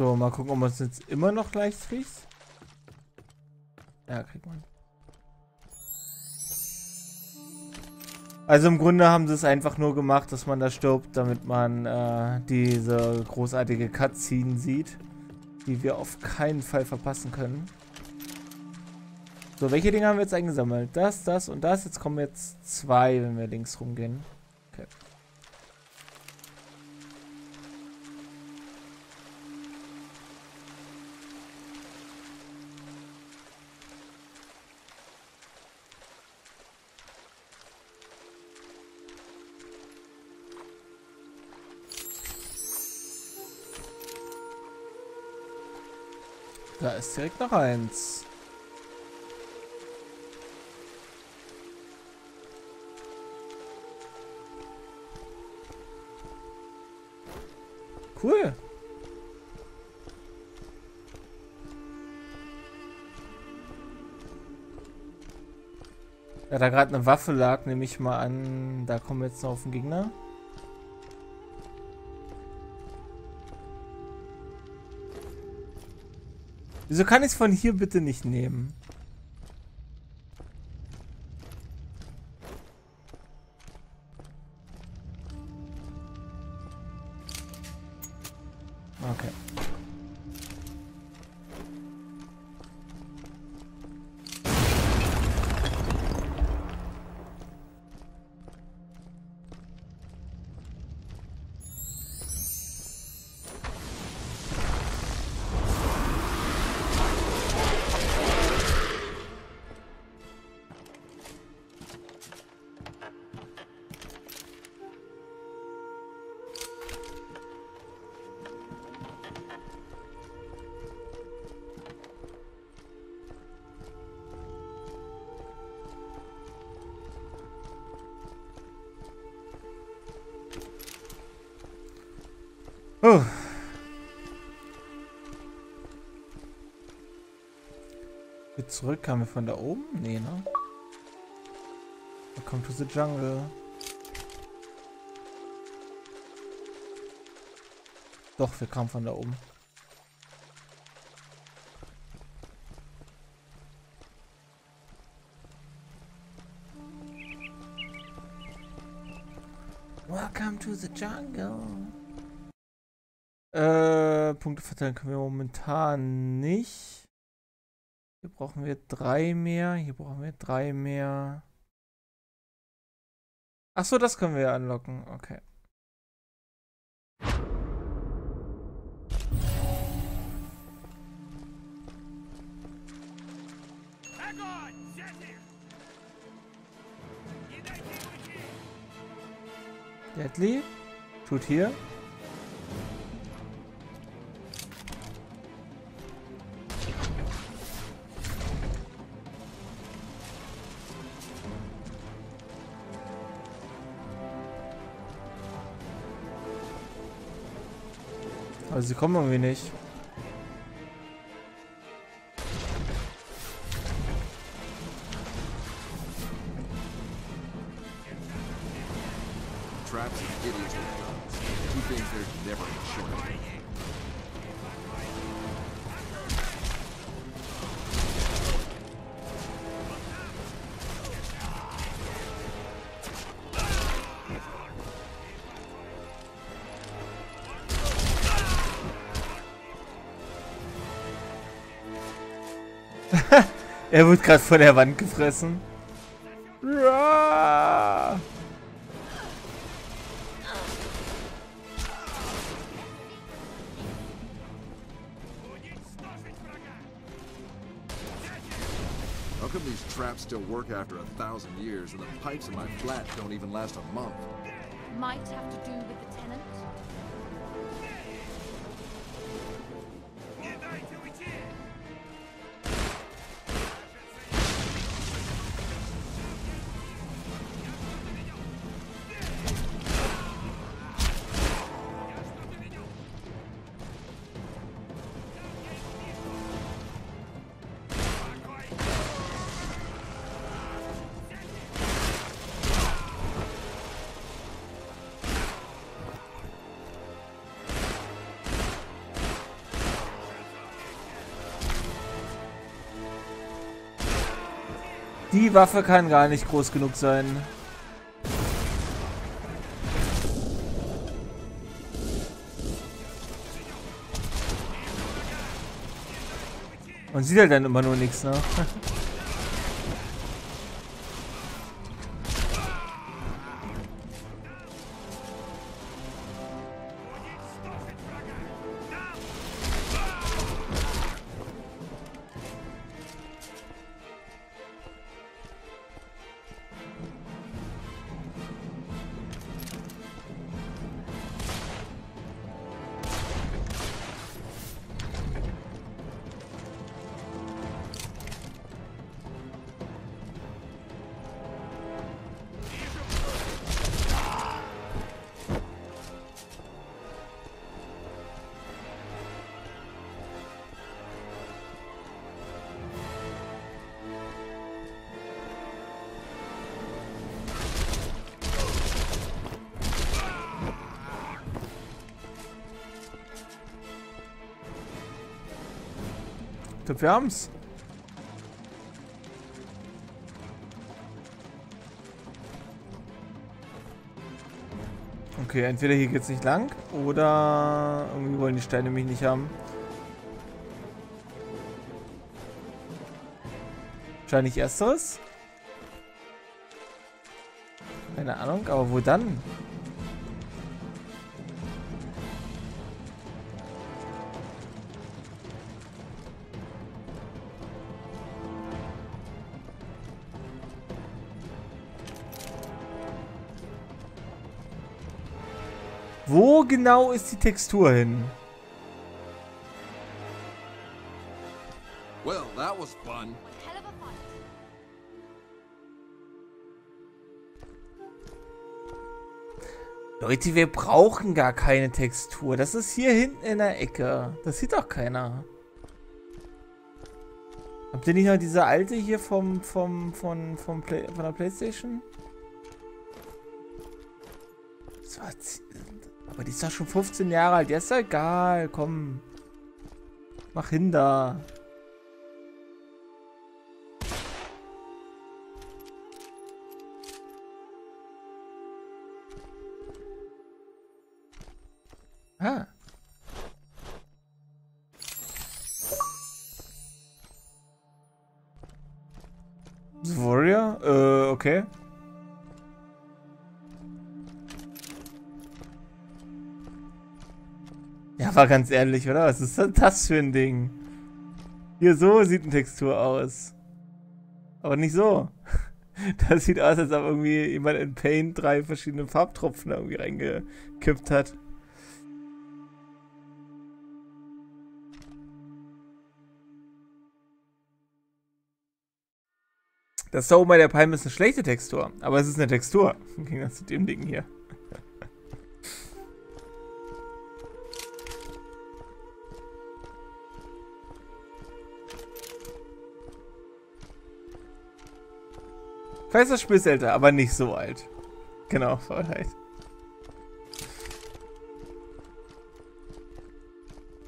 So, mal gucken, ob man es jetzt immer noch leicht kriegt. Ja, kriegt man. Also im Grunde haben sie es einfach nur gemacht, dass man da stirbt, damit man äh, diese großartige Cutscene sieht, die wir auf keinen Fall verpassen können. So, welche Dinge haben wir jetzt eingesammelt? Das, das und das. Jetzt kommen jetzt zwei, wenn wir links rumgehen. Da ist direkt noch eins. Cool. Ja, da gerade eine Waffe lag, nehme ich mal an, da kommen wir jetzt noch auf den Gegner. Wieso kann ich es von hier bitte nicht nehmen? Von da oben? Nee, ne? Welcome to the jungle. Doch, wir kamen von da oben. Welcome to the jungle. Äh, Punkte verteilen können wir momentan nicht. Brauchen wir drei mehr. Hier brauchen wir drei mehr. Achso, das können wir anlocken. Okay. Deadly. Tut hier. Also sie kommen irgendwie nicht. Er wird gerade von der Wand gefressen. Uah. How come these traps still work after a thousand years and the pipes in my flat don't even last a month? Might have to do with the Die Waffe kann gar nicht groß genug sein. Man sieht halt dann immer nur nichts, ne? Glaube, wir haben's. Okay, entweder hier geht's nicht lang oder irgendwie wollen die Steine mich nicht haben. Wahrscheinlich ersteres. Keine Ahnung, aber wo dann? Genau ist die Textur hin? Well, that was fun. Leute, wir brauchen gar keine Textur. Das ist hier hinten in der Ecke. Das sieht doch keiner. Habt ihr nicht noch diese alte hier vom, vom, vom, vom Play, von der Playstation? Das war aber die ist doch schon 15 Jahre alt. Ja, ist doch egal. Komm. Mach hin da. War ganz ehrlich, oder? Was ist denn das für ein Ding? Hier, so sieht eine Textur aus. Aber nicht so. Das sieht aus, als ob irgendwie jemand in Paint drei verschiedene Farbtropfen irgendwie reingekippt hat. Das bei der Palme ist eine schlechte Textur, aber es ist eine Textur. Im Gegensatz zu dem Ding hier. Ich weiß, das Spiel ist älter, aber nicht so alt. Genau, Faulheit.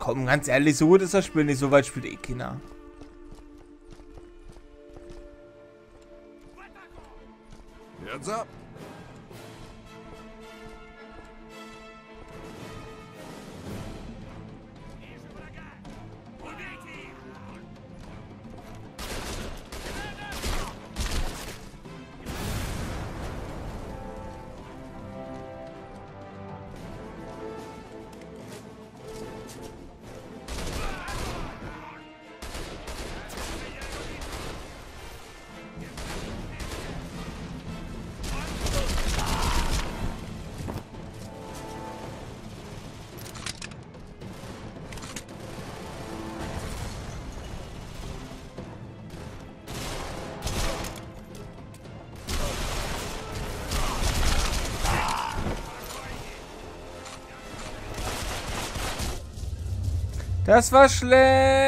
Komm, ganz ehrlich, so gut ist das Spiel nicht, so weit spielt eh keiner. Das war schlecht.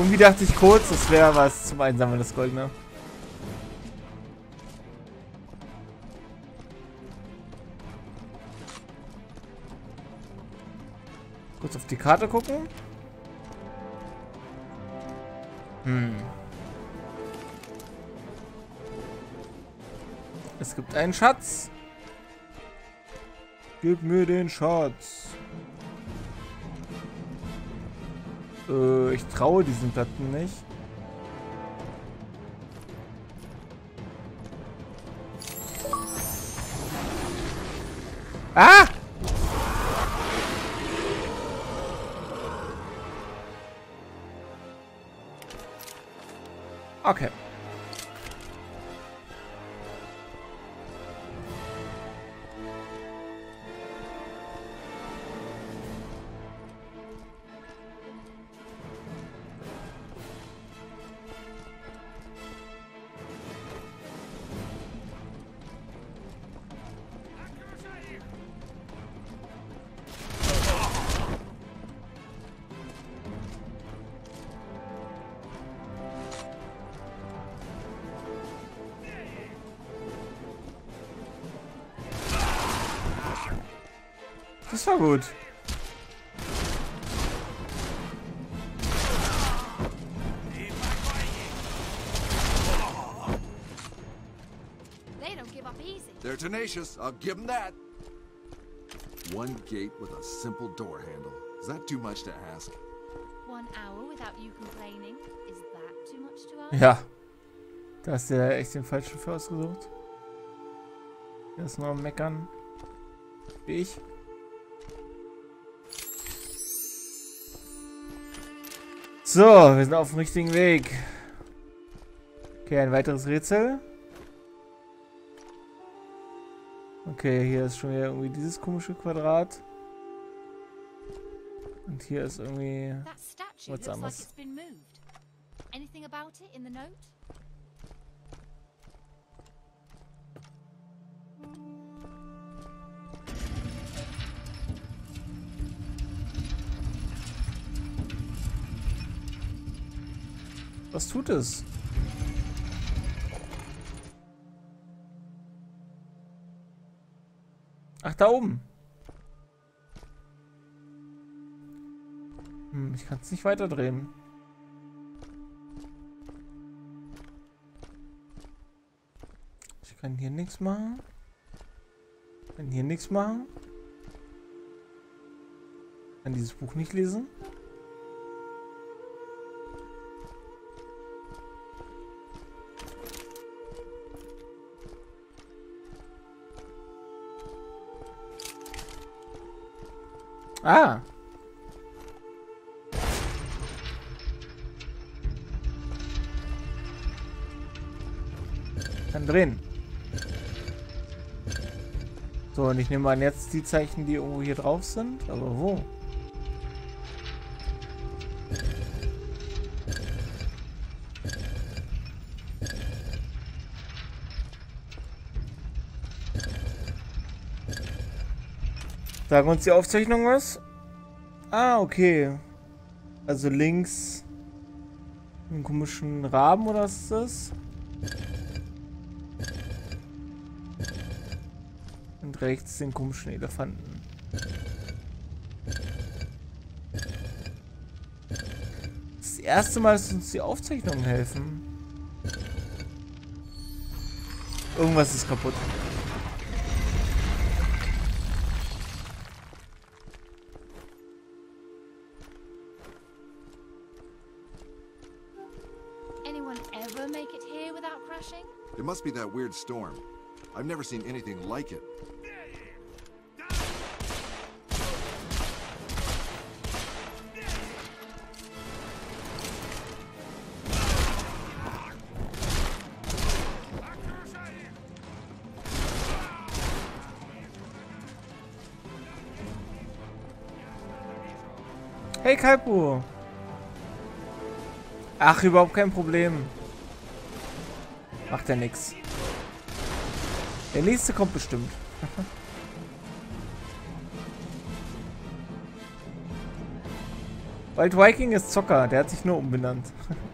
Irgendwie dachte ich kurz, das wäre was zum Einsammeln des Goldene. Kurz auf die Karte gucken. Hm. Es gibt einen Schatz. Gib mir den Schatz. Äh, ich traue diesen Platten nicht. Das. They don't give up easy. They're tenacious, I'll give them that. One gate with a simple door handle. Is that too much to ask? One hour without you complaining. Is that too much to ask? Ja. Da hast du ja echt den falschen für ausgesucht. Der ist nur am Meckern. Wie ich. So, wir sind auf dem richtigen Weg. Okay, ein weiteres Rätsel. Okay, hier ist schon wieder irgendwie dieses komische Quadrat. Und hier ist irgendwie... Been moved. Anything about it in the note? Was tut es? Ach, da oben. Hm, ich kann es nicht weiterdrehen. Ich kann hier nichts machen. Ich kann hier nichts machen. Ich kann dieses Buch nicht lesen. Ah. Kann drehen. So, und ich nehme an jetzt die Zeichen, die irgendwo hier drauf sind. Aber wo? Sagen uns die Aufzeichnung was? Ah, okay. Also links einen komischen Raben oder was ist das? Und rechts den komischen Elefanten. Das erste Mal, dass uns die Aufzeichnungen helfen. Irgendwas ist kaputt. Must be that weird storm. I've never seen anything like it. Hey Kalpo. Ach, überhaupt kein Problem. Macht ja nix. Der nächste kommt bestimmt. Wild Viking ist Zocker, der hat sich nur umbenannt.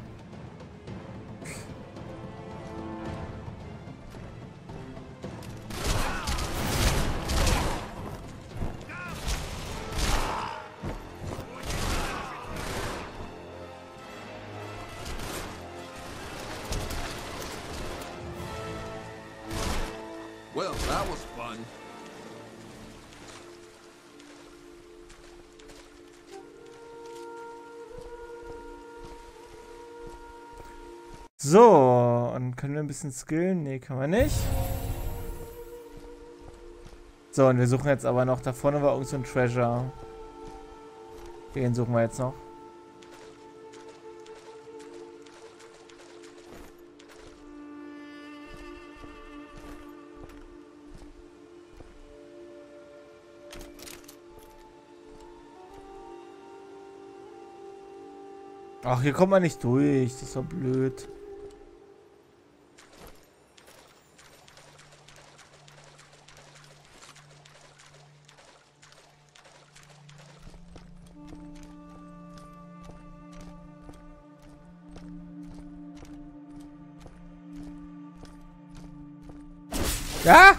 ein bisschen skillen? Nee, können wir nicht. So, und wir suchen jetzt aber noch, da vorne war irgend so ein Treasure. Den suchen wir jetzt noch. Ach, hier kommt man nicht durch. Das ist doch blöd. Ja?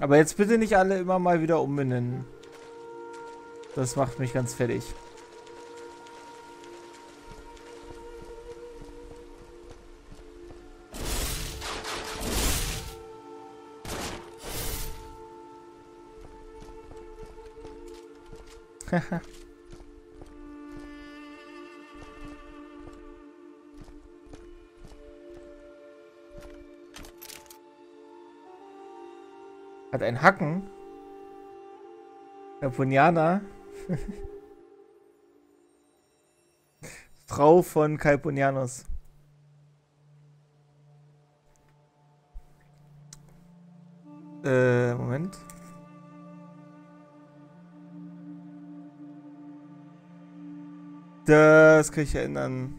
Aber jetzt bitte nicht alle immer mal wieder umbenennen. Das macht mich ganz fertig. Hat ein Hacken. Kalponianer. Frau von Kalponianus. Das kann ich erinnern.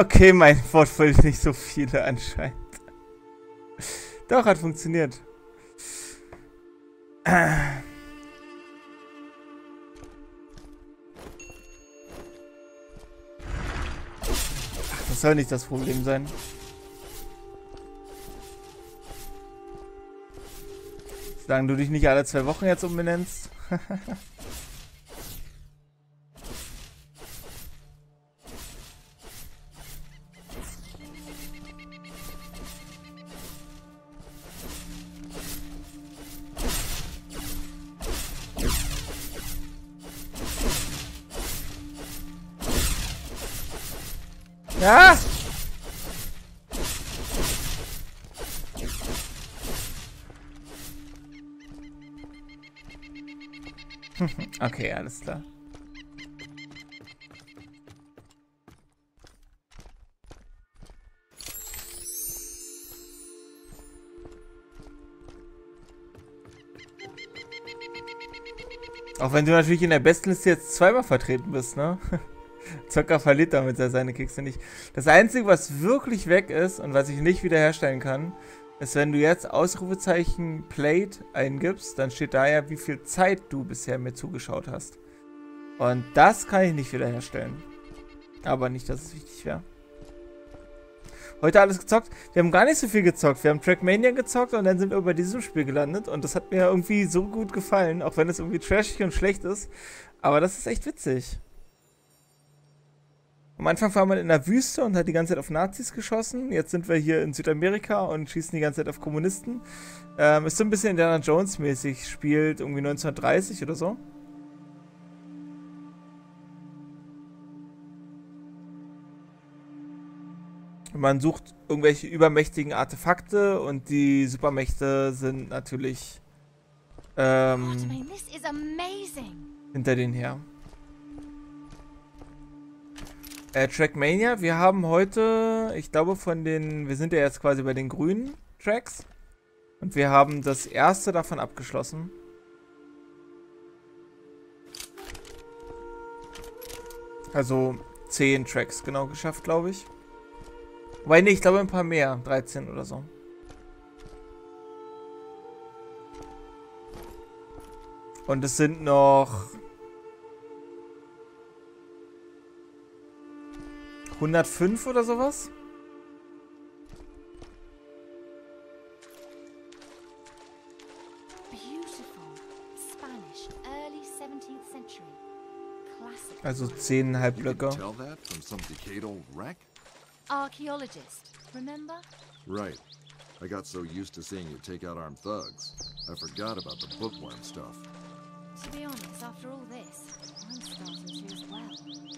Okay, mein Portfolio ist nicht so viele anscheinend. Doch, hat funktioniert. Das soll nicht das Problem sein. Solange du dich nicht alle zwei Wochen jetzt umbenennst. alles klar. Auch wenn du natürlich in der besten Liste jetzt zweimal vertreten bist, ne? Zocker verliert damit seine Kekse nicht. Das Einzige, was wirklich weg ist und was ich nicht wiederherstellen kann, ist, wenn du jetzt Ausrufezeichen Played eingibst, dann steht da ja, wie viel Zeit du bisher mir zugeschaut hast. Und das kann ich nicht wiederherstellen. Aber nicht, dass es wichtig wäre. Heute alles gezockt. Wir haben gar nicht so viel gezockt. Wir haben Trackmania gezockt und dann sind wir bei diesem Spiel gelandet. Und das hat mir irgendwie so gut gefallen, auch wenn es irgendwie trashig und schlecht ist. Aber das ist echt witzig. Am Anfang war man in der Wüste und hat die ganze Zeit auf Nazis geschossen. Jetzt sind wir hier in Südamerika und schießen die ganze Zeit auf Kommunisten. Ähm, ist so ein bisschen Indiana Jones mäßig, spielt irgendwie 1930 oder so. Man sucht irgendwelche übermächtigen Artefakte und die Supermächte sind natürlich ähm, hinter denen her. Äh, Trackmania, wir haben heute, ich glaube von den, wir sind ja jetzt quasi bei den grünen Tracks. Und wir haben das erste davon abgeschlossen. Also 10 Tracks genau geschafft, glaube ich. Wobei, nee, ich glaube ein paar mehr. 13 oder so. Und es sind noch 105 oder sowas? Also zehneinhalb Blöcke. Archaeologist, remember? Right. I got so used to seeing you take out armed thugs, I forgot about the bookworm stuff. To be honest, after all this, I'm starting to as well.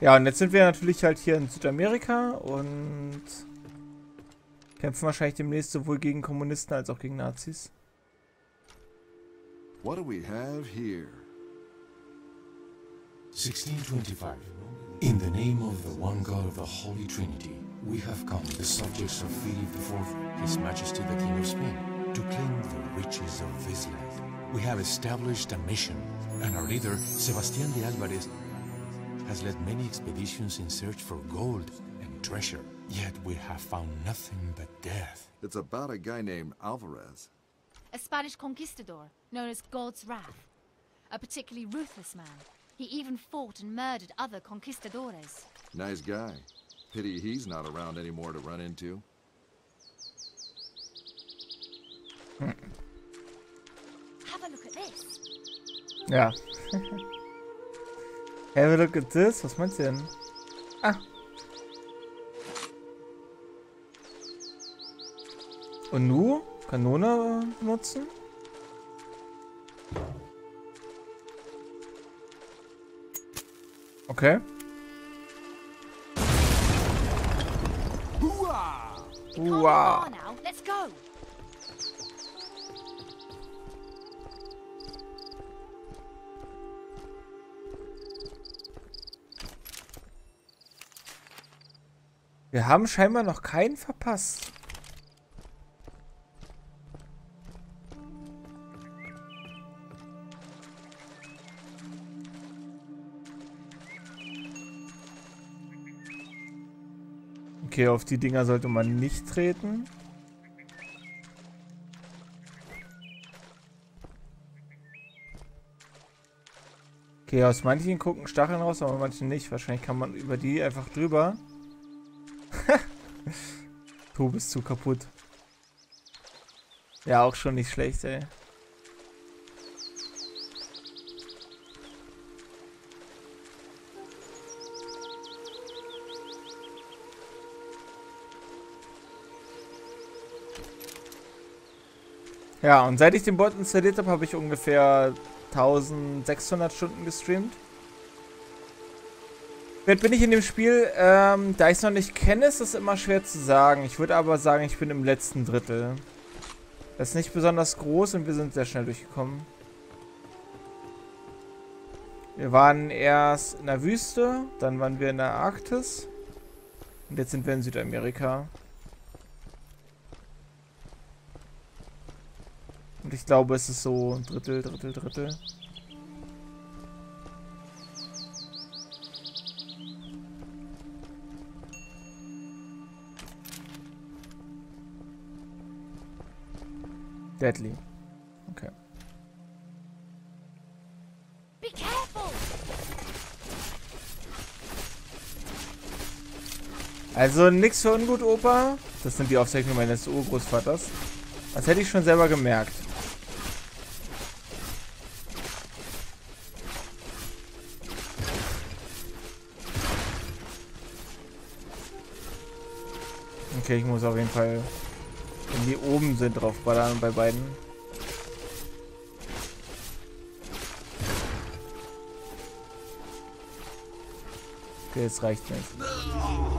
Ja, und jetzt sind wir natürlich halt hier in Südamerika und kämpfen wahrscheinlich demnächst sowohl gegen Kommunisten als auch gegen Nazis. What do we have here? 1625. In the name of the one God of the Holy Trinity, we have come, the subjects of Philip IV, His Majesty the King of Spain, to claim the riches of this land. We have established a mission, and our leader, Sebastián de Álvarez, has led many expeditions in search for gold and treasure. Yet we have found nothing but death. It's about a guy named Alvarez. A Spanish conquistador known as God's Wrath. A particularly ruthless man. He even fought and murdered other conquistadores. Nice guy. Pity he's not around anymore to run into. Have a look at this. Ja. Have a look at this. Was meinst du denn? Ah. Und nu? Kanone benutzen? Okay. Be Wir haben scheinbar noch keinen verpasst. Okay, auf die Dinger sollte man nicht treten. Okay, aus manchen gucken Stacheln raus, aber manchen nicht. Wahrscheinlich kann man über die einfach drüber. Du bist zu kaputt. Ja, auch schon nicht schlecht, ey. Ja, und seit ich den Bot installiert habe, habe ich ungefähr 1600 Stunden gestreamt. Weit bin ich in dem Spiel? Ähm, da ich es noch nicht kenne, ist es immer schwer zu sagen. Ich würde aber sagen, ich bin im letzten Drittel. Das ist nicht besonders groß und wir sind sehr schnell durchgekommen. Wir waren erst in der Wüste, dann waren wir in der Arktis. Und jetzt sind wir in Südamerika. Und ich glaube, es ist so ein Drittel, Drittel, Drittel. Deadly. Okay. Be careful. Also nix für ungut, Opa. Das sind die Aufzeichnungen meines Urgroßvaters. Das hätte ich schon selber gemerkt. Okay, ich muss auf jeden Fall, wenn die oben sind, drauf ballern bei beiden. Okay, das reicht nicht.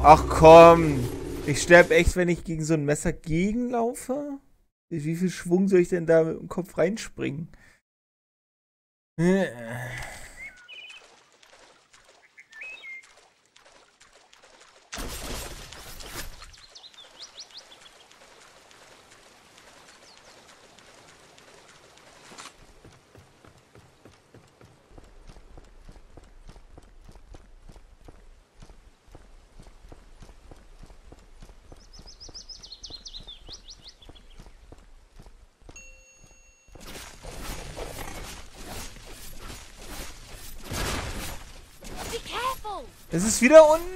Ach komm! Ich sterbe echt, wenn ich gegen so ein Messer gegenlaufe? Wie viel Schwung soll ich denn da mit dem Kopf reinspringen? Äh. Be careful. Es ist wieder unten.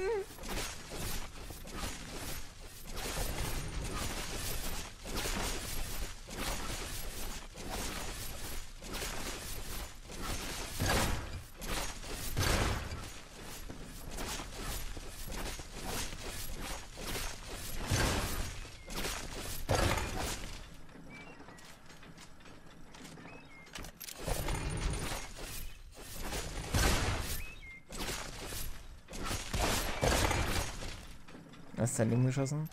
Dein Ding geschossen?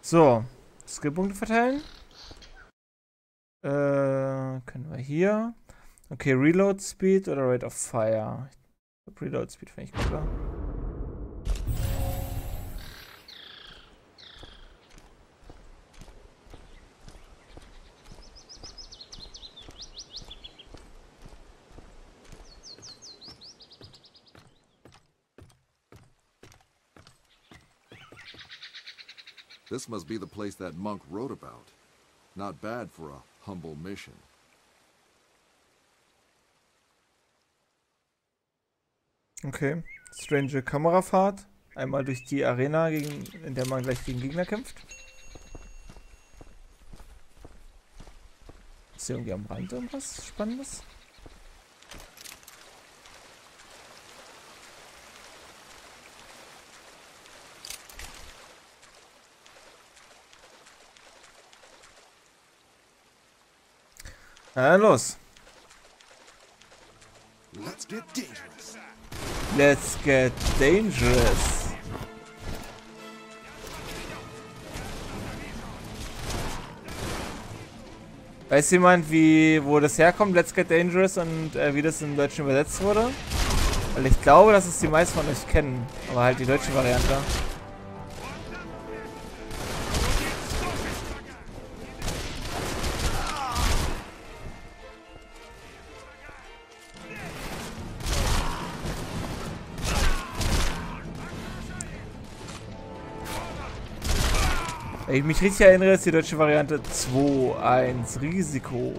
So, Skillpunkte verteilen. Äh, können wir hier. Okay, Reload Speed oder Rate of Fire? Reload Speed finde ich cooler. This must be the place that monk wrote about. Not bad for a humble mission. Okay. Strange Kamerafahrt. Einmal durch die Arena, gegen, in der man gleich gegen Gegner kämpft. Ist hier irgendwie am Rand irgendwas Spannendes? Na los. Let's get dangerous. Let's get dangerous. Weiß jemand, wie, wo das herkommt, Let's Get Dangerous und äh, wie das im Deutschen übersetzt wurde? Weil ich glaube, dass es die meisten von euch kennen, aber halt die deutsche Variante. Ich mich richtig erinnere, ist die deutsche Variante 2-1 Risiko.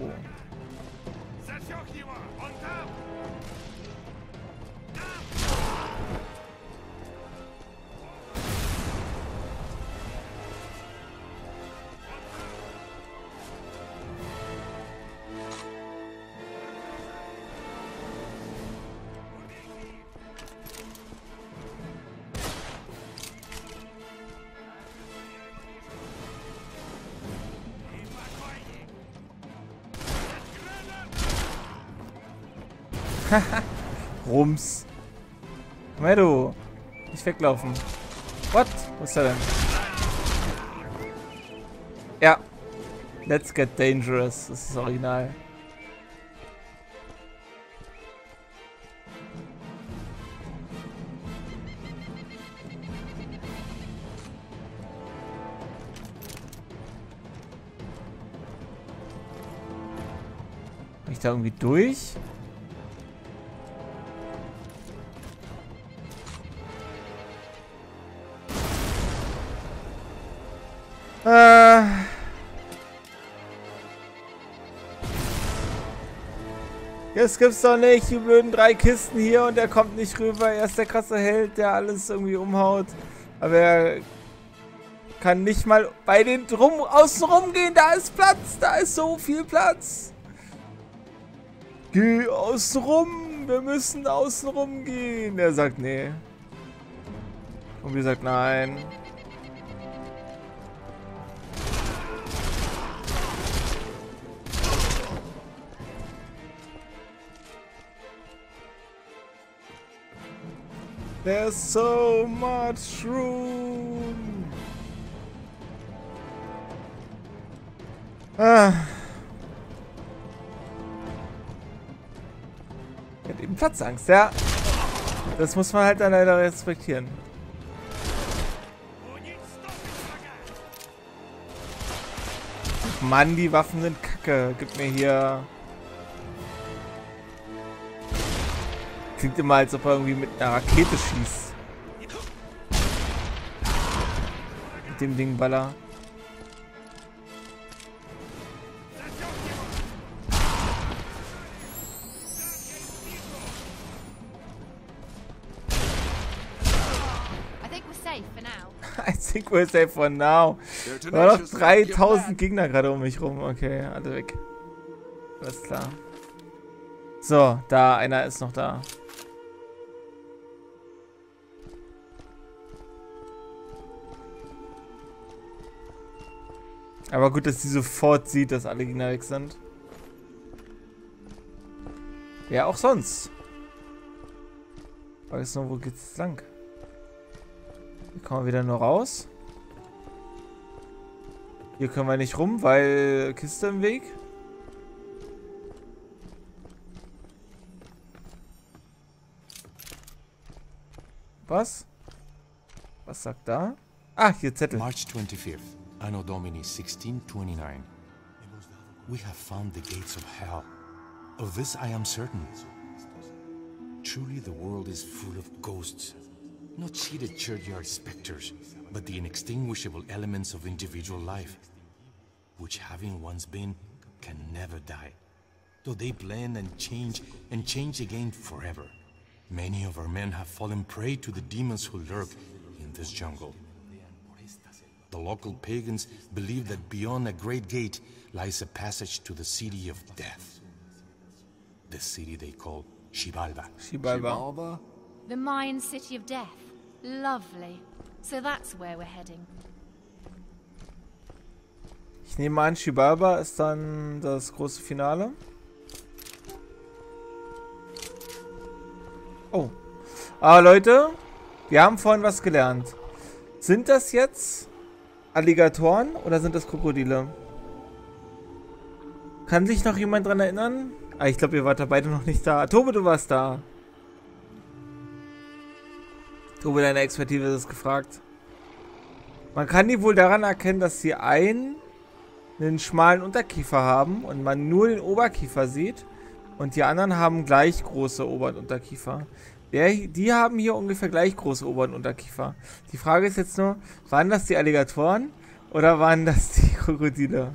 Rums. Her, du. Nicht weglaufen. What? Wo ist er denn? Ja. Let's get dangerous. Das ist das Original. Ich da irgendwie durch? Das gibt's doch nicht, die blöden drei Kisten hier und er kommt nicht rüber. Er ist der krasse Held, der alles irgendwie umhaut. Aber er kann nicht mal bei den drum außen rumgehen. Da ist Platz, da ist so viel Platz. Geh außen rum, wir müssen außen rum gehen. Er sagt nee. Und wir sagt nein. There's so much room. Ah. Er hat eben Platzangst, ja. Das muss man halt dann leider respektieren. Mann, die Waffen sind kacke. Gib mir hier... Klingt immer, als ob er irgendwie mit einer Rakete schießt. Mit dem Ding Baller. I think we're safe for now. Da waren noch tenacious enough to get 3000 back. Gegner gerade um mich rum. Okay, alle weg. Alles klar. So, da, einer ist noch da. Aber gut, dass sie sofort sieht, dass alle Gegner weg sind. Ja, auch sonst. Weiß noch, wo geht's lang? Hier kommen wir wieder nur raus. Hier können wir nicht rum, weil Kiste im Weg. Was? Was sagt da? Ah, hier Zettel. March 25th, Anno Domini 1629. We have found the gates of hell. Of this I am certain. Truly the world is full of ghosts. Not seated churchyard specters, but the inextinguishable elements of individual life, which having once been, can never die. Though they blend and change, and change again forever. Many of our men have fallen prey to the demons who lurk in this jungle. The local pagans believe that beyond a great gate lies a passage to the city of death. The city they call. Xibalba. Xibalba? The Mayan city of death. Lovely. So that's where we're heading. Ich nehme an, Xibalba ist dann das große Finale. Oh. Aber Leute, wir haben vorhin was gelernt. Sind das jetzt Alligatoren oder sind das Krokodile? Kann sich noch jemand dran erinnern? Ah, ich glaube, ihr wart da beide noch nicht da. Tobe, du warst da. Tobe, deine Expertise ist gefragt. Man kann die wohl daran erkennen, dass sie einen, einen schmalen Unterkiefer haben und man nur den Oberkiefer sieht. Und die anderen haben gleich große Ober- und Unterkiefer. Der, die haben hier ungefähr gleich große Ober- und Unterkiefer. Die Frage ist jetzt nur, waren das die Alligatoren oder waren das die Krokodile?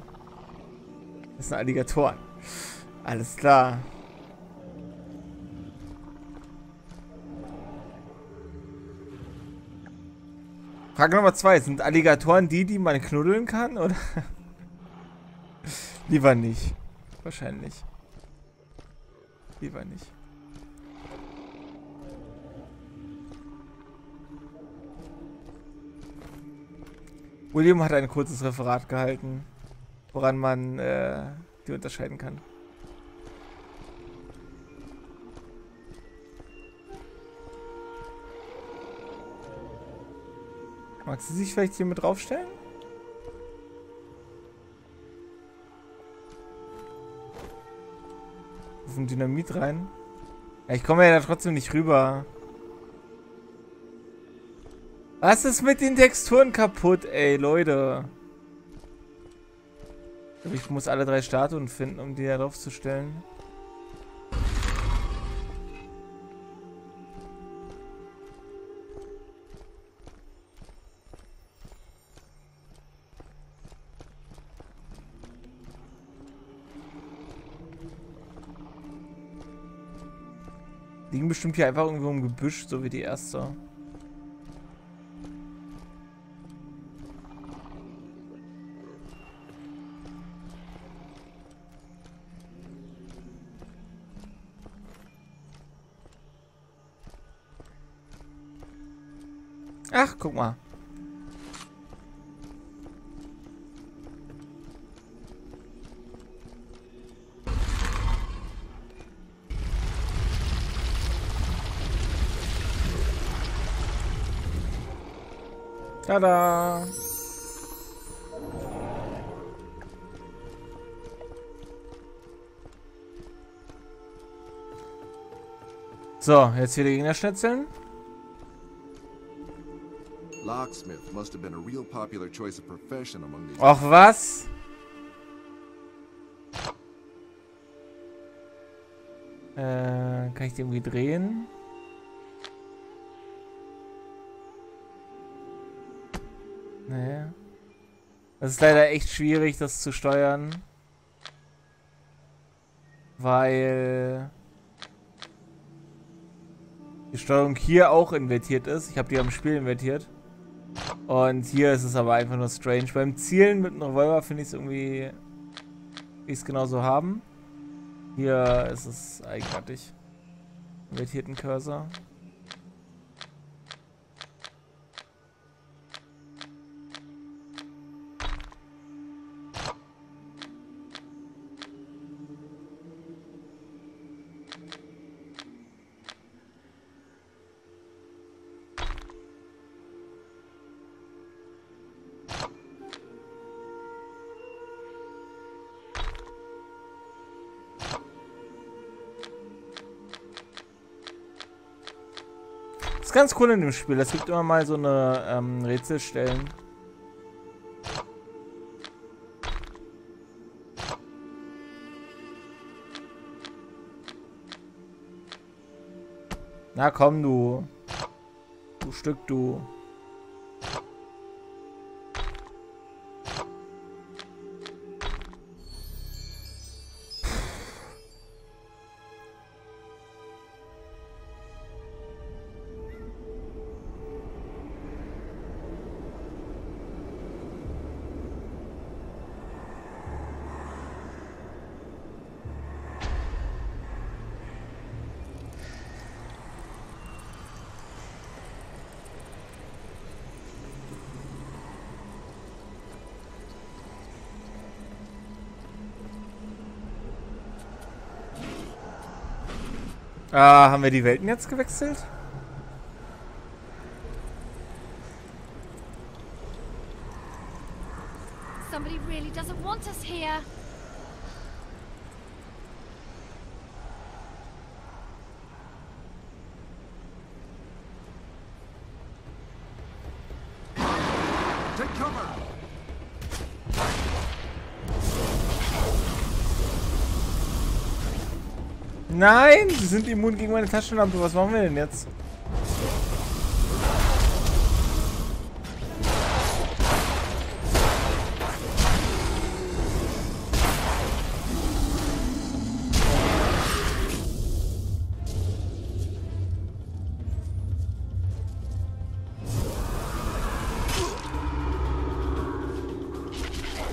Das sind Alligatoren. Alles klar. Frage Nummer zwei. Sind Alligatoren die, die man knuddeln kann, oder? Lieber nicht. Wahrscheinlich. Lieber nicht. William hat ein kurzes Referat gehalten, woran man äh, die unterscheiden kann. Magst du sich vielleicht hier mit draufstellen? Auf ein Dynamit rein. Ja, ich komme ja da trotzdem nicht rüber. Was ist mit den Texturen kaputt, ey, Leute? Ich muss alle drei Statuen finden, um die da drauf zu stellen. Liegen bestimmt hier einfach irgendwo im Gebüsch, so wie die erste. Ach, guck mal. Tada! So, jetzt wieder Gegner schnetzeln. Locksmith must have been a real popular choice of profession among these. Och was? Äh, kann ich die irgendwie drehen? Nee. Das ist leider echt schwierig, das zu steuern. Weil die Steuerung hier auch invertiert ist. Ich habe die am Spiel invertiert. Und hier ist es aber einfach nur strange. Beim Zielen mit einem Revolver finde ich es irgendwie, ich es genauso haben. Hier ist es eigenartig. Invertierten Cursor. Ganz cool in dem Spiel. Es gibt immer mal so eine ähm, Rätselstellen. Na komm, du. Du Stück, du. Ah, haben wir die Welten jetzt gewechselt? Somebody really doesn't want us here. Take cover! Nein, sie sind immun gegen meine Taschenlampe. Was machen wir denn jetzt?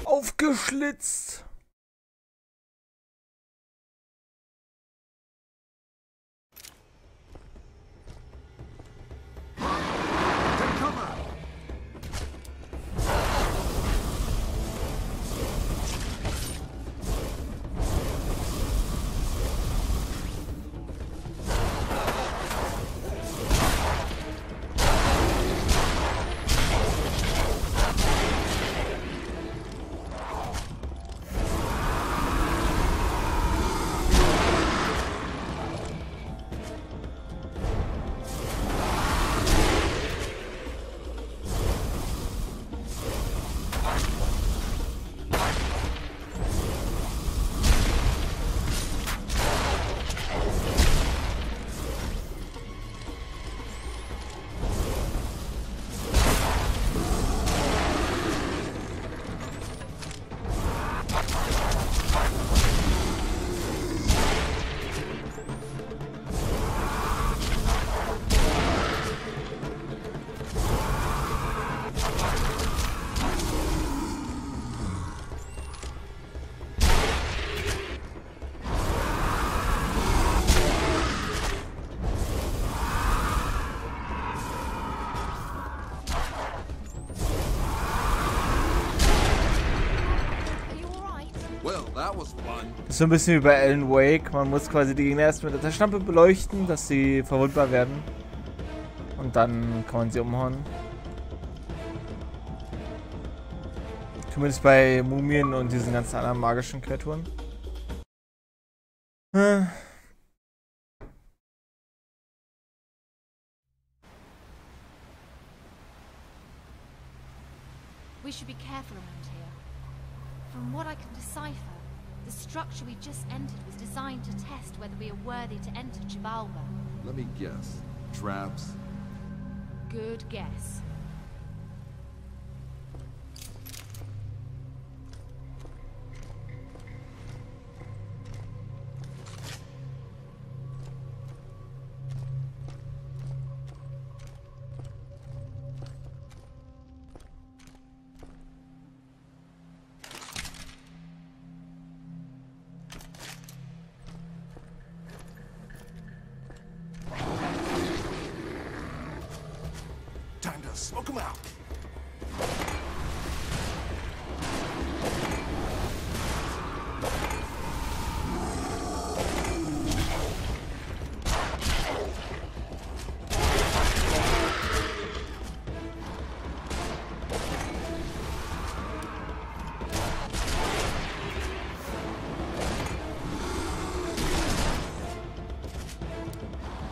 Aufgeschlitzt. So ein bisschen wie bei Alan Wake. Man muss quasi die Gegner erst mit der Taschenlampe beleuchten, dass sie verwundbar werden. Und dann kann man sie umhauen. Zumindest bei Mumien und diesen ganzen anderen magischen Kreaturen. Hm. We should be careful around whether we are worthy to enter Chivalba. Let me guess. Traps? Good guess.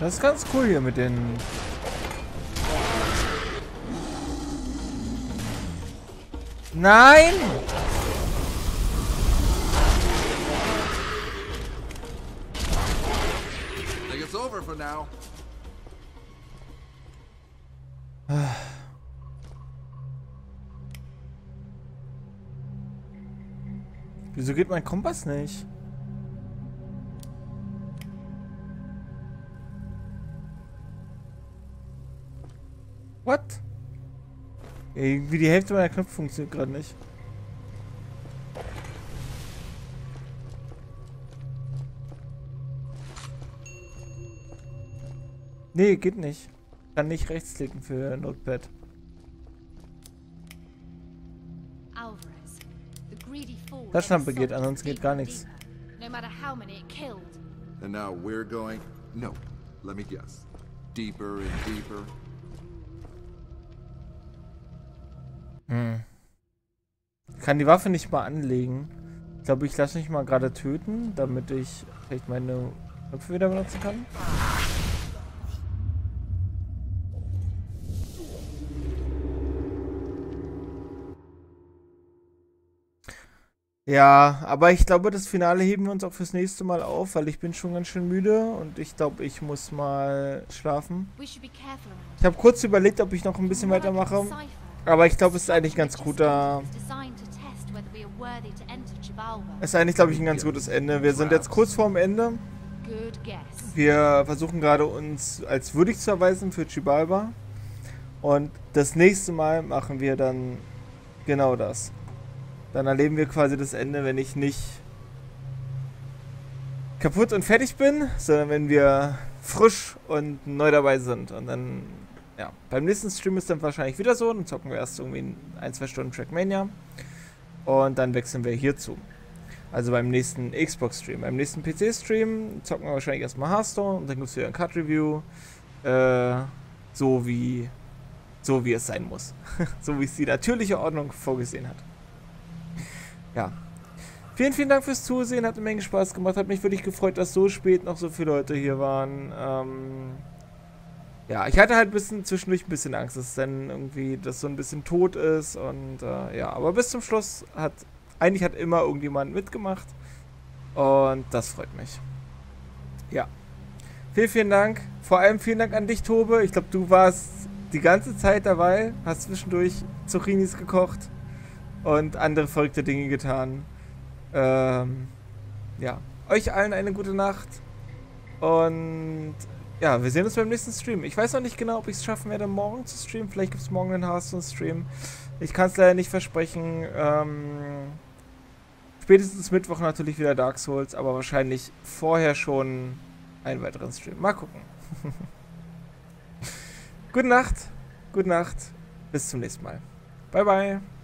Das ist ganz cool hier mit den... Nein! Wieso geht mein Kompass nicht? What? Irgendwie die Hälfte meiner Knöpfe funktioniert gerade nicht. Nee, geht nicht. Kann nicht rechtsklicken für Notepad. Alvarez, the greedy fool. Taschenlampe geht, ansonsten geht gar nichts. No matter how many it killed. And now we're going... No, let me guess. Deeper and deeper. Kann die Waffe nicht mal anlegen. Ich glaube, ich lasse mich mal gerade töten, damit ich vielleicht meine Knöpfe wieder benutzen kann. Ja, aber ich glaube, das Finale heben wir uns auch fürs nächste Mal auf, weil ich bin schon ganz schön müde und ich glaube, ich muss mal schlafen. Ich habe kurz überlegt, ob ich noch ein bisschen weitermache, aber ich glaube, es ist eigentlich ganz guter, es ist eigentlich, glaube ich, ein ganz gutes Ende. Wir sind jetzt kurz vorm Ende. Wir versuchen gerade uns als würdig zu erweisen für Chibalba. Und das nächste Mal machen wir dann genau das. Dann erleben wir quasi das Ende, wenn ich nicht kaputt und fertig bin, sondern wenn wir frisch und neu dabei sind. Und dann, ja, beim nächsten Stream ist dann wahrscheinlich wieder so. Dann zocken wir erst irgendwie ein, zwei Stunden Trackmania. Und dann wechseln wir hierzu. Also beim nächsten Xbox-Stream. Beim nächsten PC-Stream zocken wir wahrscheinlich erstmal Hearthstone und dann gibt es wieder ein Cut-Review. Äh, so wie so wie es sein muss. so wie es die natürliche Ordnung vorgesehen hat. Ja. Vielen, vielen Dank fürs Zusehen. Hat eine Menge Spaß gemacht. Hat mich wirklich gefreut, dass so spät noch so viele Leute hier waren. Ähm, ja, ich hatte halt ein bisschen zwischendurch ein bisschen Angst, dass dann irgendwie das so ein bisschen tot ist. Und äh, ja, aber bis zum Schluss hat eigentlich hat immer irgendjemand mitgemacht. Und das freut mich. Ja. Vielen, vielen Dank. Vor allem vielen Dank an dich, Tobe. Ich glaube, du warst die ganze Zeit dabei, hast zwischendurch Zucchinis gekocht und andere verrückte Dinge getan. Ähm, ja, euch allen eine gute Nacht und ja, wir sehen uns beim nächsten Stream. Ich weiß noch nicht genau, ob ich es schaffen werde, morgen zu streamen. Vielleicht gibt es morgen einen Hearthstone-Stream. Ich kann es leider nicht versprechen. Ähm, spätestens Mittwoch natürlich wieder Dark Souls, aber wahrscheinlich vorher schon einen weiteren Stream. Mal gucken. Gute Nacht, gute Nacht, bis zum nächsten Mal. Bye, bye.